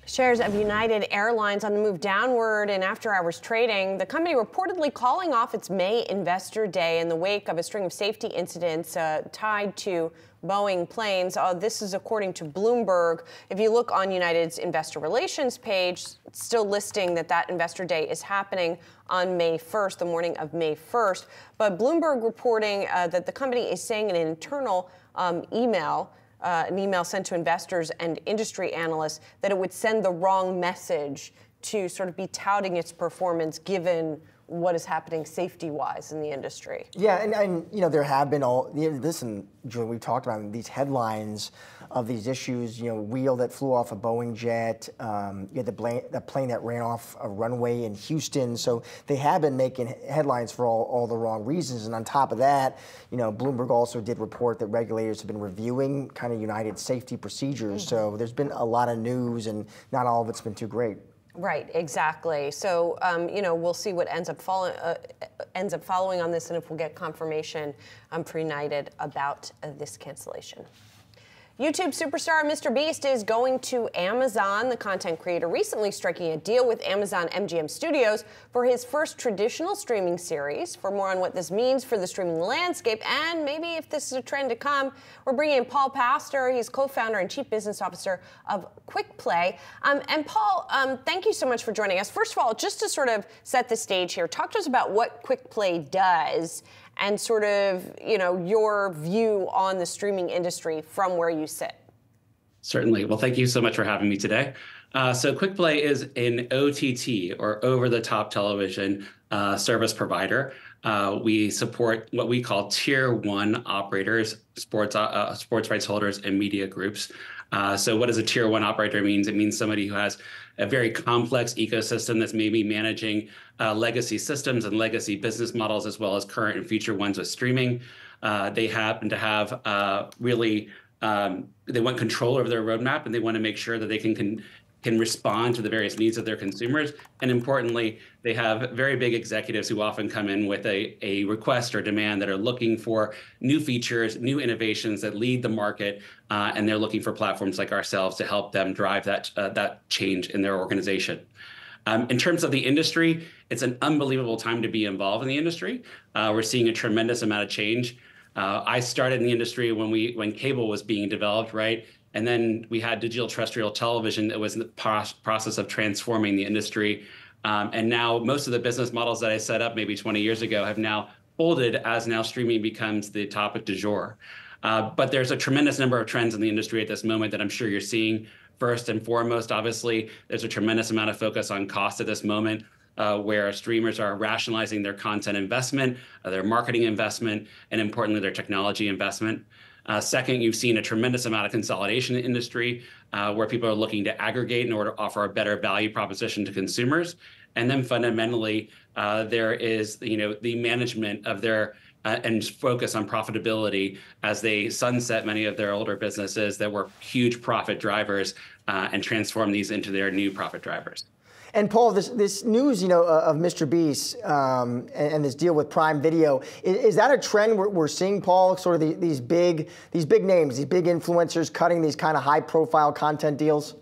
Shares of United Airlines on the move downward in after hours trading. The company reportedly calling off its May investor day in the wake of a string of safety incidents uh, tied to Boeing planes. Uh, this is according to Bloomberg. If you look on United's investor relations page, still listing that that investor day is happening on May 1st, the morning of May 1st. But Bloomberg reporting uh, that the company is saying in an internal um, email uh, an email sent to investors and industry analysts that it would send the wrong message to sort of be touting its performance given what is happening safety wise in the industry. Yeah, and, and you know, there have been all, and Julie, we've talked about these headlines of these issues. You know, wheel that flew off a Boeing jet. Um, you had the, the plane that ran off a runway in Houston. So they have been making headlines for all, all the wrong reasons. And on top of that, you know, Bloomberg also did report that regulators have been reviewing kind of United safety procedures. Mm-hmm. So there's been a lot of news, and not all of it's been too great. Right, exactly. So um, you know, we'll see what ends up following uh, ends up following on this, and if we'll get confirmation um, for United about uh, this cancellation. YouTube superstar Mr. Beast is going to Amazon. The content creator recently striking a deal with Amazon MGM Studios for his first traditional streaming series. For more on what this means for the streaming landscape and maybe if this is a trend to come, we're bringing in Paul Pastor. He's co-founder and chief business officer of QuickPlay. Um, and Paul, um, thank you so much for joining us. First of all, just to sort of set the stage here, talk to us about what QuickPlay does and sort of, you know, your view on the streaming industry from where you sit. Certainly. Well, thank you so much for having me today. Uh, so, QuickPlay is an OTT or over the top television uh, service provider. Uh, we support what we call tier one operators, sports uh, uh, sports rights holders, and media groups. Uh, so, what does a tier one operator means? It means somebody who has a very complex ecosystem that's maybe managing uh, legacy systems and legacy business models as well as current and future ones with streaming. Uh, they happen to have uh, really um, they want control over their roadmap and they want to make sure that they can, can can respond to the various needs of their consumers. And importantly, they have very big executives who often come in with a, a request or demand that are looking for new features, new innovations that lead the market, uh, and they're looking for platforms like ourselves to help them drive that, uh, that change in their organization. Um, in terms of the industry, it's an unbelievable time to be involved in the industry. Uh, we're seeing a tremendous amount of change. Uh, I started in the industry when we when cable was being developed, right? And then we had digital terrestrial television that was in the process of transforming the industry. Um, and now most of the business models that I set up maybe 20 years ago have now folded as now streaming becomes the topic du jour. Uh, but there's a tremendous number of trends in the industry at this moment that I'm sure you're seeing. First and foremost, obviously, there's a tremendous amount of focus on cost at this moment. Uh, where streamers are rationalizing their content investment, uh, their marketing investment, and importantly, their technology investment. Uh, second, you've seen a tremendous amount of consolidation in the industry uh, where people are looking to aggregate in order to offer a better value proposition to consumers. And then fundamentally, uh, there is you know the management of their uh, and focus on profitability as they sunset many of their older businesses that were huge profit drivers uh, and transform these into their new profit drivers. And Paul, this, this news, you know, uh, of Mr. Beast um, and, and, this deal with Prime Video, is, is that a trend we're, we're, seeing, Paul? Sort of the, these big, these big names, these big influencers cutting these kind of high-profile content deals.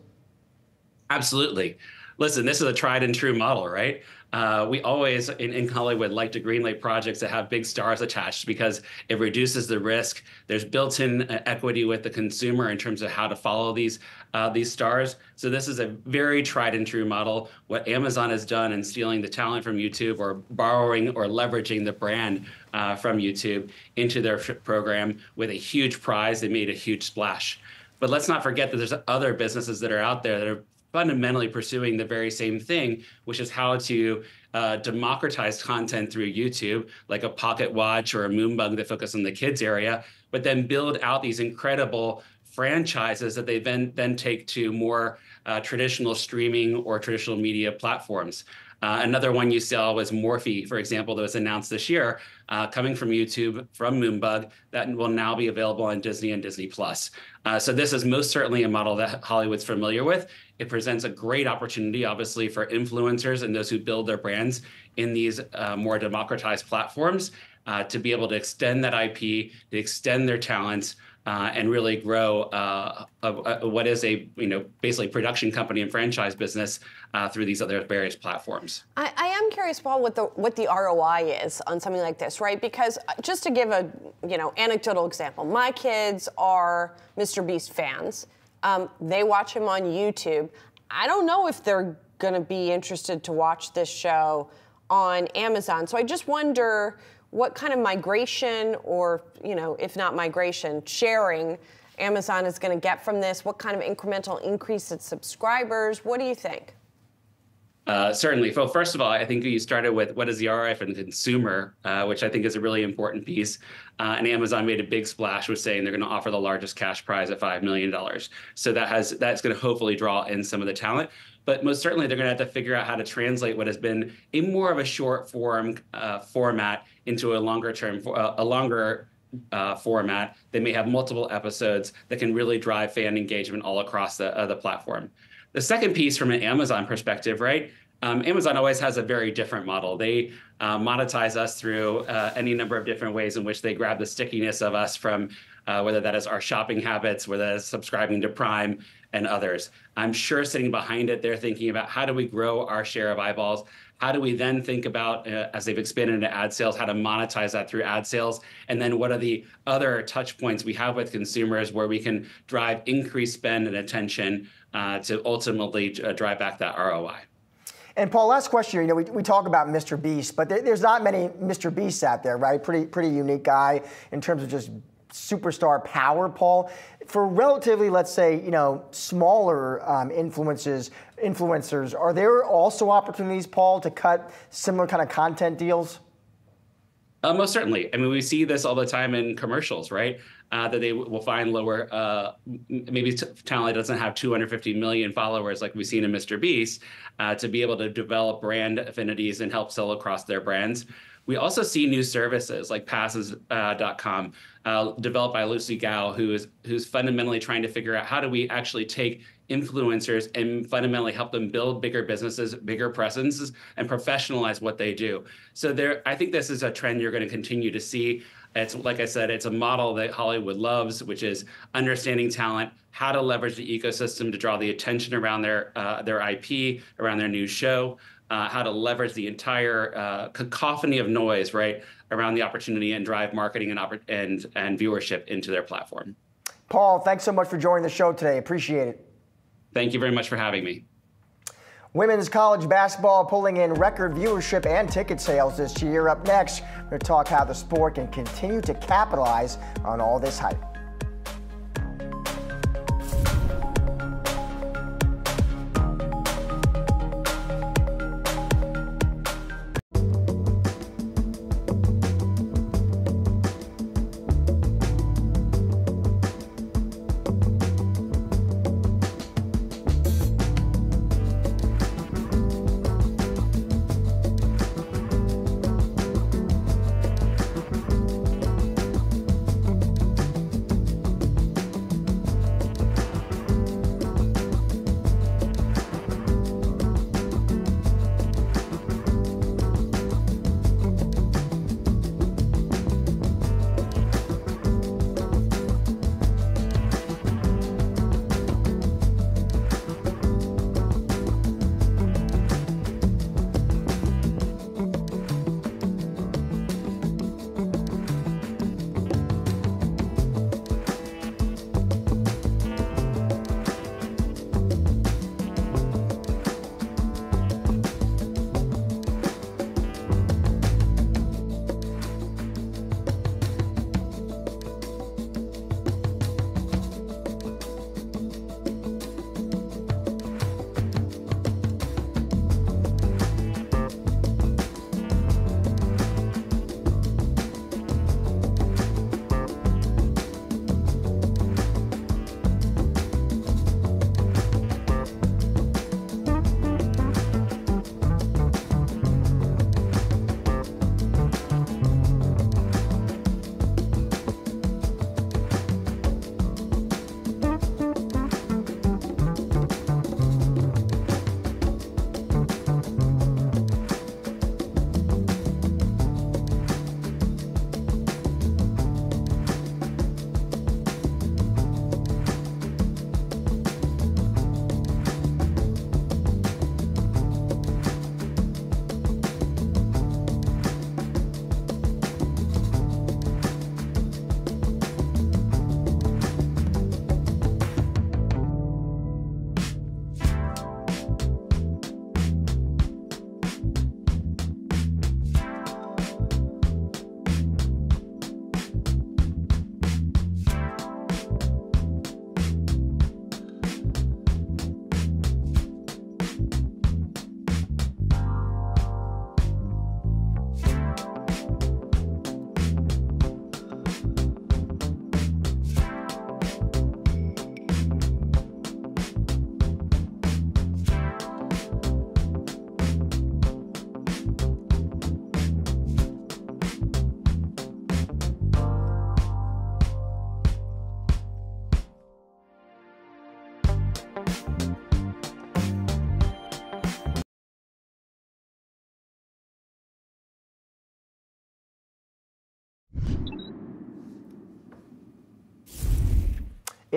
Absolutely. Listen, this is a tried and true model, right? Uh, we always in, in Hollywood like to greenlight projects that have big stars attached because it reduces the risk. There's built-in uh, equity with the consumer in terms of how to follow these uh, these stars. So this is a very tried and true model. What Amazon has done in stealing the talent from YouTube or borrowing or leveraging the brand uh, from YouTube into their program with a huge prize, they made a huge splash. But let's not forget that there's other businesses that are out there that are fundamentally pursuing the very same thing, which is how to uh, democratize content through YouTube, like a Pocket Watch or a Moonbug that focus on the kids area, but then build out these incredible franchises that they then then take to more uh, traditional streaming or traditional media platforms. Uh, another one you saw was Morphle, for example, that was announced this year, uh, coming from YouTube from Moonbug, that will now be available on Disney and Disney Plus. Uh, so this is most certainly a model that Hollywood's familiar with. It presents a great opportunity, obviously, for influencers and those who build their brands in these uh, more democratized platforms uh, to be able to extend that IP, to extend their talents, uh, and really grow uh, a, a, what is a you know basically production company and franchise business uh, through these other various platforms. I, I, am curious, Paul, what the what the ROI is on something like this, right? Because uh, just to give a you know anecdotal example, my kids are Mr. Beast fans. Um, they watch him on YouTube. I don't know if they're going to be interested to watch this show on Amazon. So I just wonder what kind of migration or, you know, if not migration, sharing Amazon is going to get from this? What kind of incremental increase in subscribers? What do you think? Uh, certainly. Well, first of all, I think you started with what is the ROI for the consumer, uh, which I think is a really important piece. Uh, and Amazon made a big splash with saying they're going to offer the largest cash prize at five million dollars. So that has that's going to hopefully draw in some of the talent. But most certainly, they're going to have to figure out how to translate what has been a more of a short form uh, format into a longer term, uh, a longer uh, format They may have multiple episodes that can really drive fan engagement all across the, uh, the platform. The second piece from an Amazon perspective, right? Um, Amazon always has a very different model. They uh, monetize us through uh, any number of different ways in which they grab the stickiness of us from uh, whether that is our shopping habits, whether that is subscribing to Prime and others. I'm sure sitting behind it, they're thinking about how do we grow our share of eyeballs? How do we then think about, uh, as they've expanded into ad sales, how to monetize that through ad sales? And then what are the other touch points we have with consumers where we can drive increased spend and attention uh, to ultimately uh, drive back that ROI. And Paul, last question. Here. You know, we, we talk about Mr. Beast, but there, there's not many Mr. Beasts out there, right? Pretty pretty unique guy in terms of just superstar power, Paul. For relatively, let's say, you know, smaller um, influences, influencers, are there also opportunities, Paul, to cut similar kind of content deals? Uh, most certainly. I mean, we see this all the time in commercials, right? Uh, that they will find lower, uh, maybe t- doesn't have 250 million followers like we've seen in Mr. Beast, uh, to be able to develop brand affinities and help sell across their brands. We also see new services like Passes.com uh, uh, developed by Lucy Guo, who is who's fundamentally trying to figure out how do we actually take influencers and fundamentally help them build bigger businesses, bigger presences, and professionalize what they do. So there, I think this is a trend you're going to continue to see. It's like I said, it's a model that Hollywood loves, which is understanding talent, how to leverage the ecosystem to draw the attention around their uh, their IP, around their new show, uh, how to leverage the entire uh, cacophony of noise right around the opportunity and drive marketing and and and viewership into their platform. Paul, thanks so much for joining the show today. Appreciate it. Thank you very much for having me. Women's college basketball pulling in record viewership and ticket sales this year. Up next, we're going to talk how the sport can continue to capitalize on all this hype.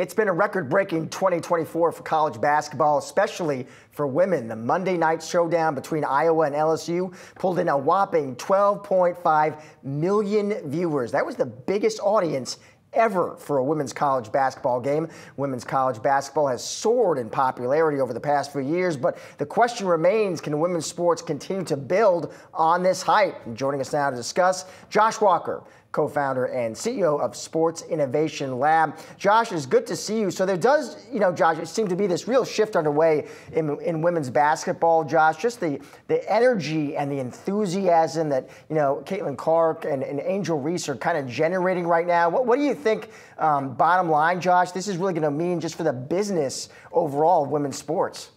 It's been a record breaking 2024 for college basketball, especially for women. The Monday night showdown between Iowa and LSU pulled in a whopping 12.5 million viewers. That was the biggest audience ever for a women's college basketball game. Women's college basketball has soared in popularity over the past few years, but the question remains can women's sports continue to build on this hype? And joining us now to discuss, Josh Walker co-founder and CEO of Sports Innovation Lab. Josh, it's good to see you. So there does, you know, Josh, it seems to be this real shift underway in, in women's basketball. Josh, just the the energy and the enthusiasm that you know Caitlin Clark and, and Angel Reese are kind of generating right now. What, what do you think? Um, bottom line, Josh, this is really going to mean just for the business overall of women's sports.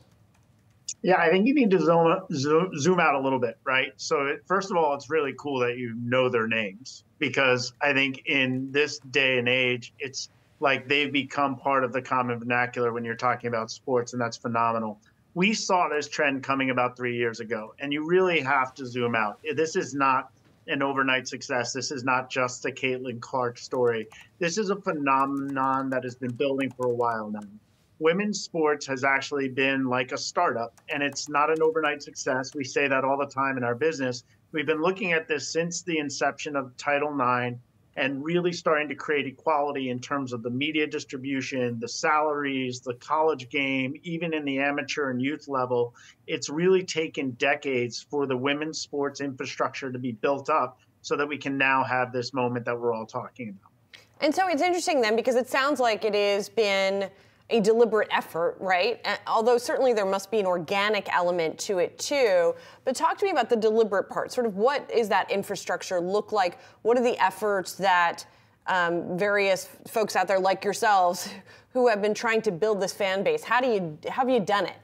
Yeah, I think you need to zoom, zoom, zoom out a little bit, right? So, first of all, it's really cool that you know their names because I think in this day and age, it's like they've become part of the common vernacular when you're talking about sports, and that's phenomenal. We saw this trend coming about three years ago, and you really have to zoom out. This is not an overnight success. This is not just a Caitlin Clark story. This is a phenomenon that has been building for a while now women's sports has actually been like a startup and it's not an overnight success. We say that all the time in our business. We've been looking at this since the inception of Title IX and really starting to create equality in terms of the media distribution, the salaries, the college game, even in the amateur and youth level. It's really taken decades for the women's sports infrastructure to be built up so that we can now have this moment that we're all talking about. And so it's interesting then because it sounds like it has been a deliberate effort, right? Although certainly there must be an organic element to it too. But talk to me about the deliberate part. Sort of what is that infrastructure look like? What are the efforts that um, various folks out there like yourselves who have been trying to build this fan base? How do you have you done it?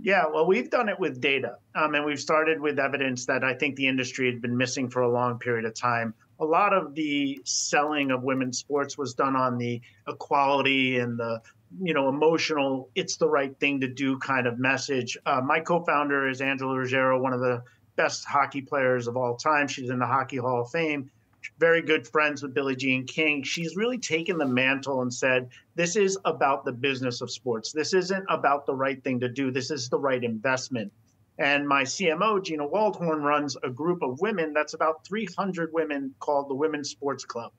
Yeah, well, we've done it with data, um, and we've started with evidence that I think the industry had been missing for a long period of time a lot of the selling of women's sports was done on the equality and the you know emotional it's the right thing to do kind of message. Uh, my co-founder is angela ruggiero one of the best hockey players of all time. She's in the hockey hall of fame. Very good friends with billie jean king. She's really taken the mantle and said this is about the business of sports. This isn't about the right thing to do. This is the right investment and my CMO, Gina Waldhorn, runs a group of women that's about 300 women called the Women's Sports Club.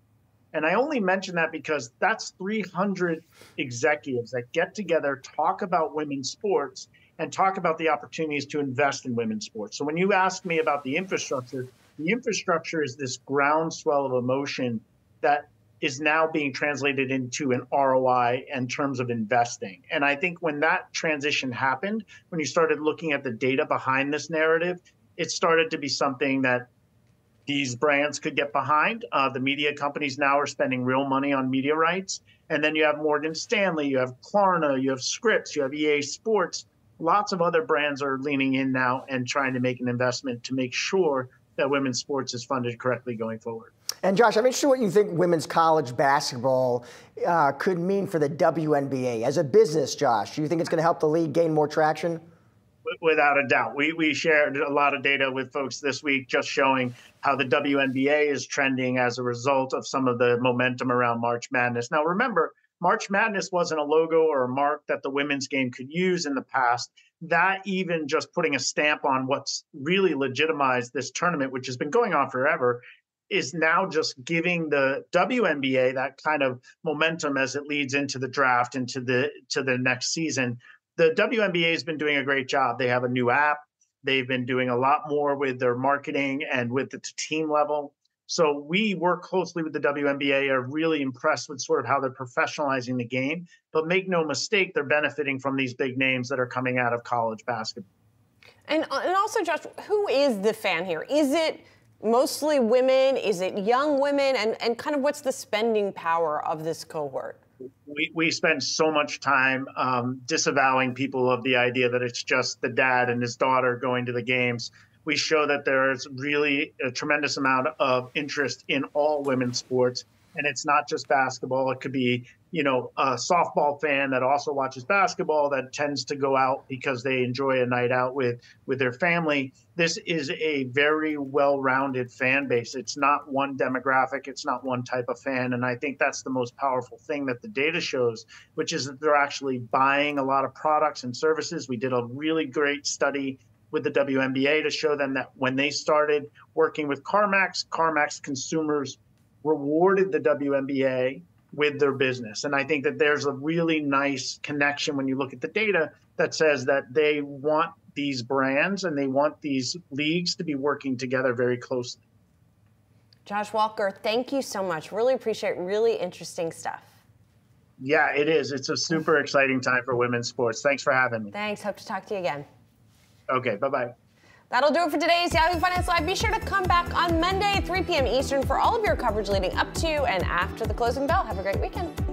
And I only mention that because that's 300 executives that get together, talk about women's sports, and talk about the opportunities to invest in women's sports. So when you ask me about the infrastructure, the infrastructure is this groundswell of emotion that is now being translated into an ROI in terms of investing. And I think when that transition happened, when you started looking at the data behind this narrative, it started to be something that these brands could get behind. Uh, the media companies now are spending real money on media rights. And then you have Morgan Stanley, you have Klarna, you have Scripps, you have EA Sports. Lots of other brands are leaning in now and trying to make an investment to make sure that women's sports is funded correctly going forward. And Josh, I'm interested in what you think women's college basketball uh, could mean for the WNBA as a business. Josh, do you think it's going to help the league gain more traction? Without a doubt, we we shared a lot of data with folks this week, just showing how the WNBA is trending as a result of some of the momentum around March Madness. Now, remember, March Madness wasn't a logo or a mark that the women's game could use in the past. That even just putting a stamp on what's really legitimized this tournament, which has been going on forever, is now just giving the WNBA that kind of momentum as it leads into the draft into the to the next season. The WNBA has been doing a great job. They have a new app. They've been doing a lot more with their marketing and with the team level. So we work closely with the WNBA, are really impressed with sort of how they're professionalizing the game. But make no mistake, they're benefiting from these big names that are coming out of college basketball. And, uh, and also, Josh, who is the fan here? Is it mostly women? Is it young women? And, and kind of what's the spending power of this cohort? We, we spend so much time um, disavowing people of the idea that it's just the dad and his daughter going to the games. We show that there's really a tremendous amount of interest in all women's sports. And it's not just basketball. It could be, you know, a softball fan that also watches basketball that tends to go out because they enjoy a night out with with their family. This is a very well-rounded fan base. It's not one demographic. It's not one type of fan, and I think that's the most powerful thing that the data shows, which is that they're actually buying a lot of products and services. We did a really great study with the WNBA to show them that when they started working with CarMax, CarMax consumers rewarded the WNBA with their business. And I think that there's a really nice connection when you look at the data that says that they want these brands and they want these leagues to be working together very closely. Josh Walker, thank you so much. Really appreciate really interesting stuff. Yeah, it is. It's a super exciting time for women's sports. Thanks for having me. Thanks. Hope to talk to you again. Okay, bye bye. That'll do it for today's Yahoo Finance Live. Be sure to come back on Monday, 3 p.m. Eastern, for all of your coverage leading up to and after the closing bell. Have a great weekend.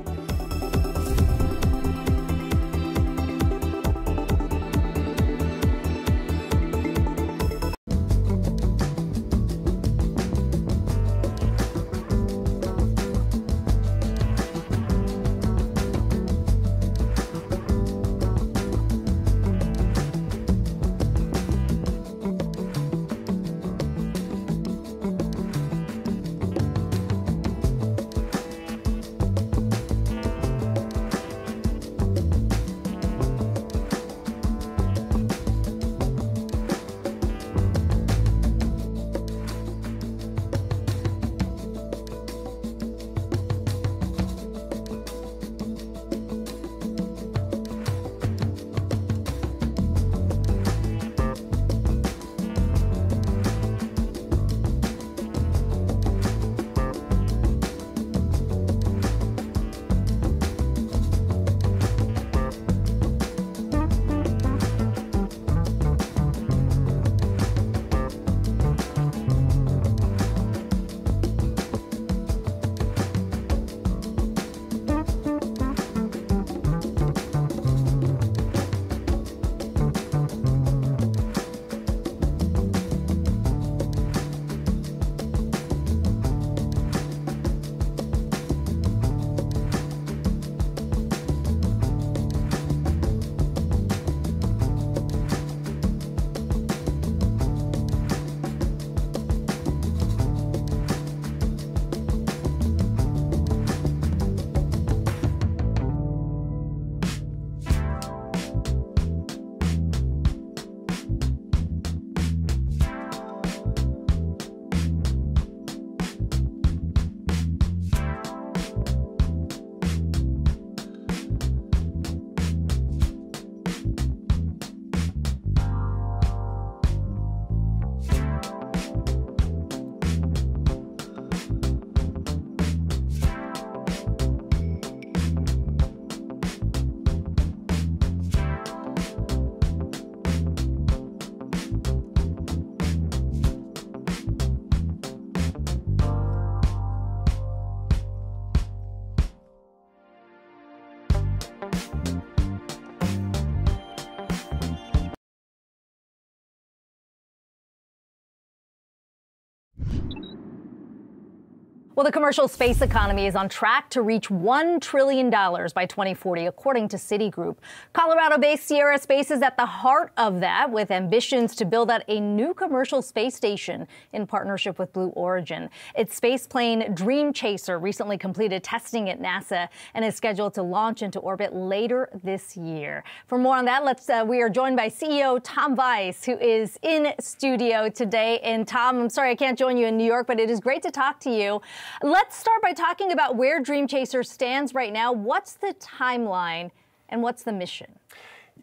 Well, the commercial space economy is on track to reach $1 trillion by 2040, according to Citigroup. Colorado based Sierra Space is at the heart of that, with ambitions to build out a new commercial space station in partnership with Blue Origin. Its space plane Dream Chaser recently completed testing at NASA and is scheduled to launch into orbit later this year. For more on that, let's uh, we are joined by CEO Tom Vice, who is in studio today. And Tom, I'm sorry I can't join you in New York, but it is great to talk to you. Let's start by talking about where Dream Chaser stands right now. What's the timeline and what's the mission?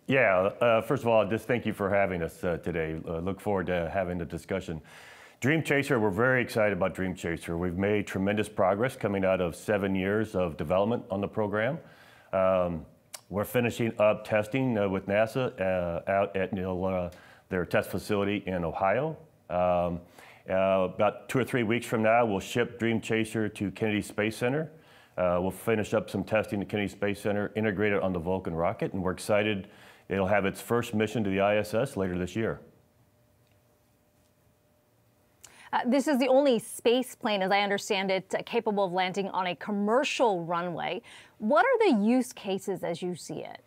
Yeah, uh, first of all, just thank you for having us uh, today. Uh, look forward to having the discussion. Dream Chaser, we're very excited about Dream Chaser. We've made tremendous progress coming out of seven years of development on the program. Um, we're finishing up testing uh, with NASA uh, out at you know, uh, their test facility in Ohio. Um, uh, about two or three weeks from now, we'll ship Dream Chaser to Kennedy Space Center. Uh, we'll finish up some testing at Kennedy Space Center, integrate it on the Vulcan rocket, and we're excited it'll have its first mission to the ISS later this year. Uh, this is the only space plane, as I understand it, capable of landing on a commercial runway. What are the use cases as you see it?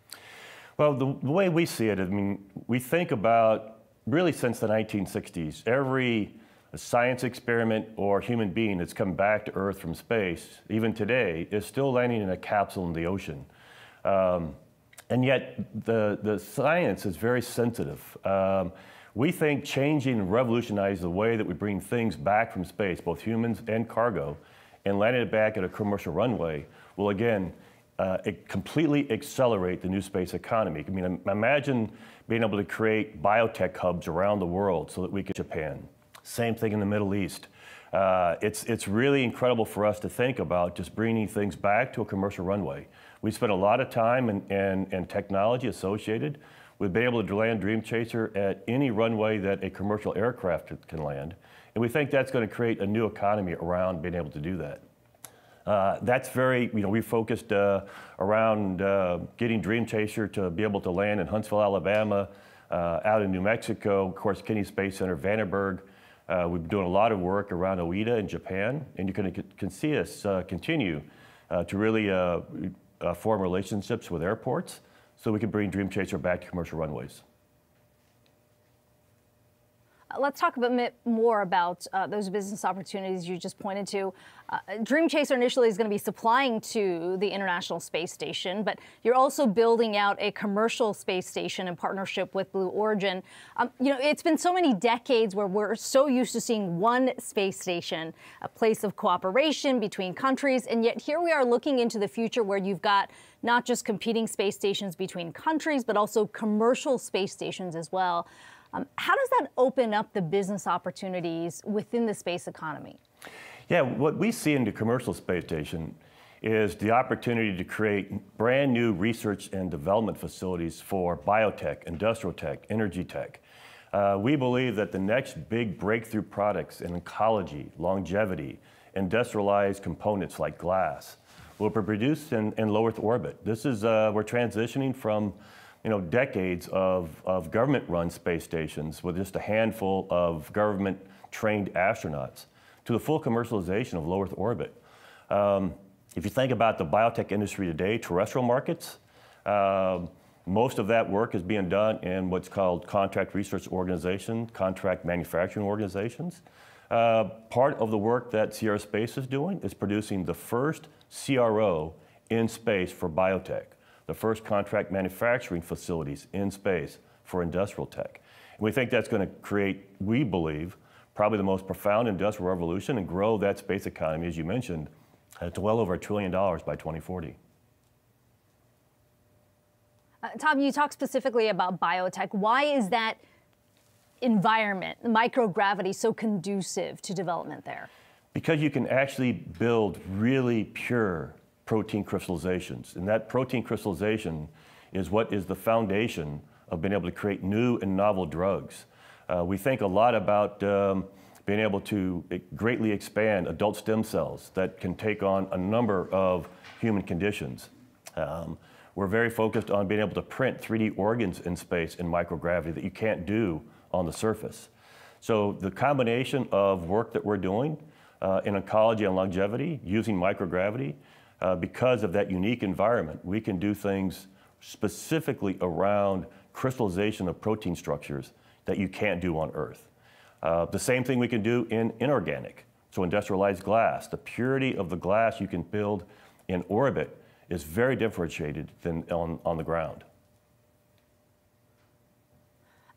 Well, the, the way we see it, I mean, we think about really since the 1960s, every science experiment or human being that's come back to Earth from space, even today, is still landing in a capsule in the ocean. Um, and yet, the, the science is very sensitive. Um, we think changing and revolutionize the way that we bring things back from space, both humans and cargo, and landing it back at a commercial runway will again uh, completely accelerate the new space economy. I mean, imagine being able to create biotech hubs around the world so that we could Japan. Same thing in the Middle East. Uh, it's, it's really incredible for us to think about just bringing things back to a commercial runway. We spent a lot of time and, and, and technology associated with being able to land Dream Chaser at any runway that a commercial aircraft can land. And we think that's going to create a new economy around being able to do that. Uh, that's very, you know, we focused uh, around uh, getting Dream Chaser to be able to land in Huntsville, Alabama, uh, out in New Mexico, of course, Kennedy Space Center, Vandenberg. Uh, we've been doing a lot of work around Oita in Japan, and you can, can see us uh, continue to really form relationships with airports so we can bring Dream Chaser back to commercial runways. Let's talk a bit more about uh, those business opportunities you just pointed to. Uh, Dream Chaser initially is going to be supplying to the International Space Station, but you're also building out a commercial space station in partnership with Blue Origin. Um, you know, it's been so many decades where we're so used to seeing one space station, a place of cooperation between countries, and yet here we are looking into the future where you've got not just competing space stations between countries, but also commercial space stations as well. Um, how does that open up the business opportunities within the space economy? Yeah, what we see in the commercial space station is the opportunity to create brand new research and development facilities for biotech, industrial tech, energy tech. Uh, we believe that the next big breakthrough products in oncology, longevity, industrialized components like glass will be produced in, in low Earth orbit. This is, uh, we're transitioning from you know, decades of, of government-run space stations with just a handful of government-trained astronauts to the full commercialization of low Earth orbit. Um, if you think about the biotech industry today, terrestrial markets, uh, most of that work is being done in what's called contract research organizations, contract manufacturing organizations. Uh, part of the work that Sierra Space is doing is producing the first CRO in space for biotech the first contract manufacturing facilities in space for industrial tech. And we think that's going to create, we believe, probably the most profound industrial revolution and grow that space economy, as you mentioned, to well over a trillion dollars by 2040. Uh, Tom, you talk specifically about biotech. Why is that environment, microgravity, so conducive to development there? Because you can actually build really pure protein crystallizations. And that protein crystallization is what is the foundation of being able to create new and novel drugs. Uh, we think a lot about um, being able to greatly expand adult stem cells that can take on a number of human conditions. Um, we're very focused on being able to print 3D organs in space in microgravity that you can't do on the surface. So the combination of work that we're doing uh, in oncology and longevity using microgravity uh, because of that unique environment, we can do things specifically around crystallization of protein structures that you can't do on Earth. Uh, the same thing we can do in inorganic, so industrialized glass. The purity of the glass you can build in orbit is very differentiated than on, on the ground.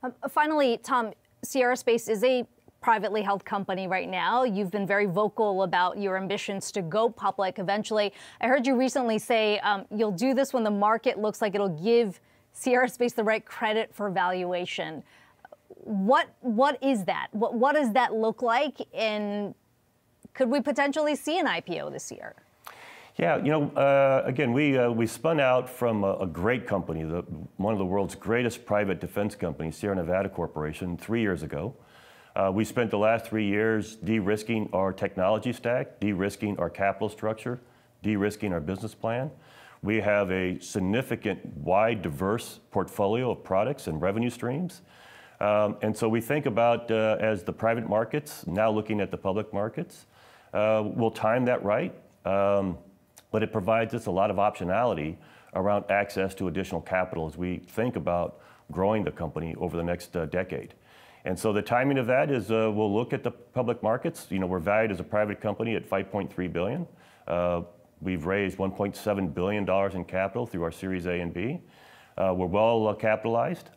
Um, finally, Tom, Sierra Space is a privately held company right now. You've been very vocal about your ambitions to go public eventually. I heard you recently say um, you'll do this when the market looks like it'll give Sierra Space the right credit for valuation. What what is that? What what does that look like? And could we potentially see an IPO this year? Yeah, you know, uh, again, we, uh, we spun out from a, a, great company, the, one of the world's greatest private defense companies, Sierra Nevada Corporation, three years ago. Uh, we spent the last three years de-risking our technology stack, de-risking our capital structure, de-risking our business plan. We have a significant, wide, diverse portfolio of products and revenue streams. Um, and so we think about uh, as the private markets, now looking at the public markets, uh, we'll time that right, um, but it provides us a lot of optionality around access to additional capital as we think about growing the company over the next uh, decade. And so the timing of that is uh, we'll look at the public markets. You know, we're valued as a private company at 5.3 billion. Uh, we've raised 1.7 billion dollars in capital through our Series A and B. Uh, we're well capitalized.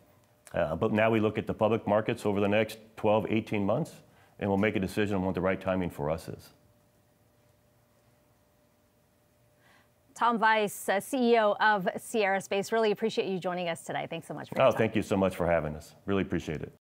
Uh, but now we look at the public markets over the next 12, 18 months, and we'll make a decision on what the right timing for us is. Tom Vice, uh, CEO of Sierra Space, really appreciate you joining us today. Thanks so much for Oh, thank you so much for having us. Really appreciate it.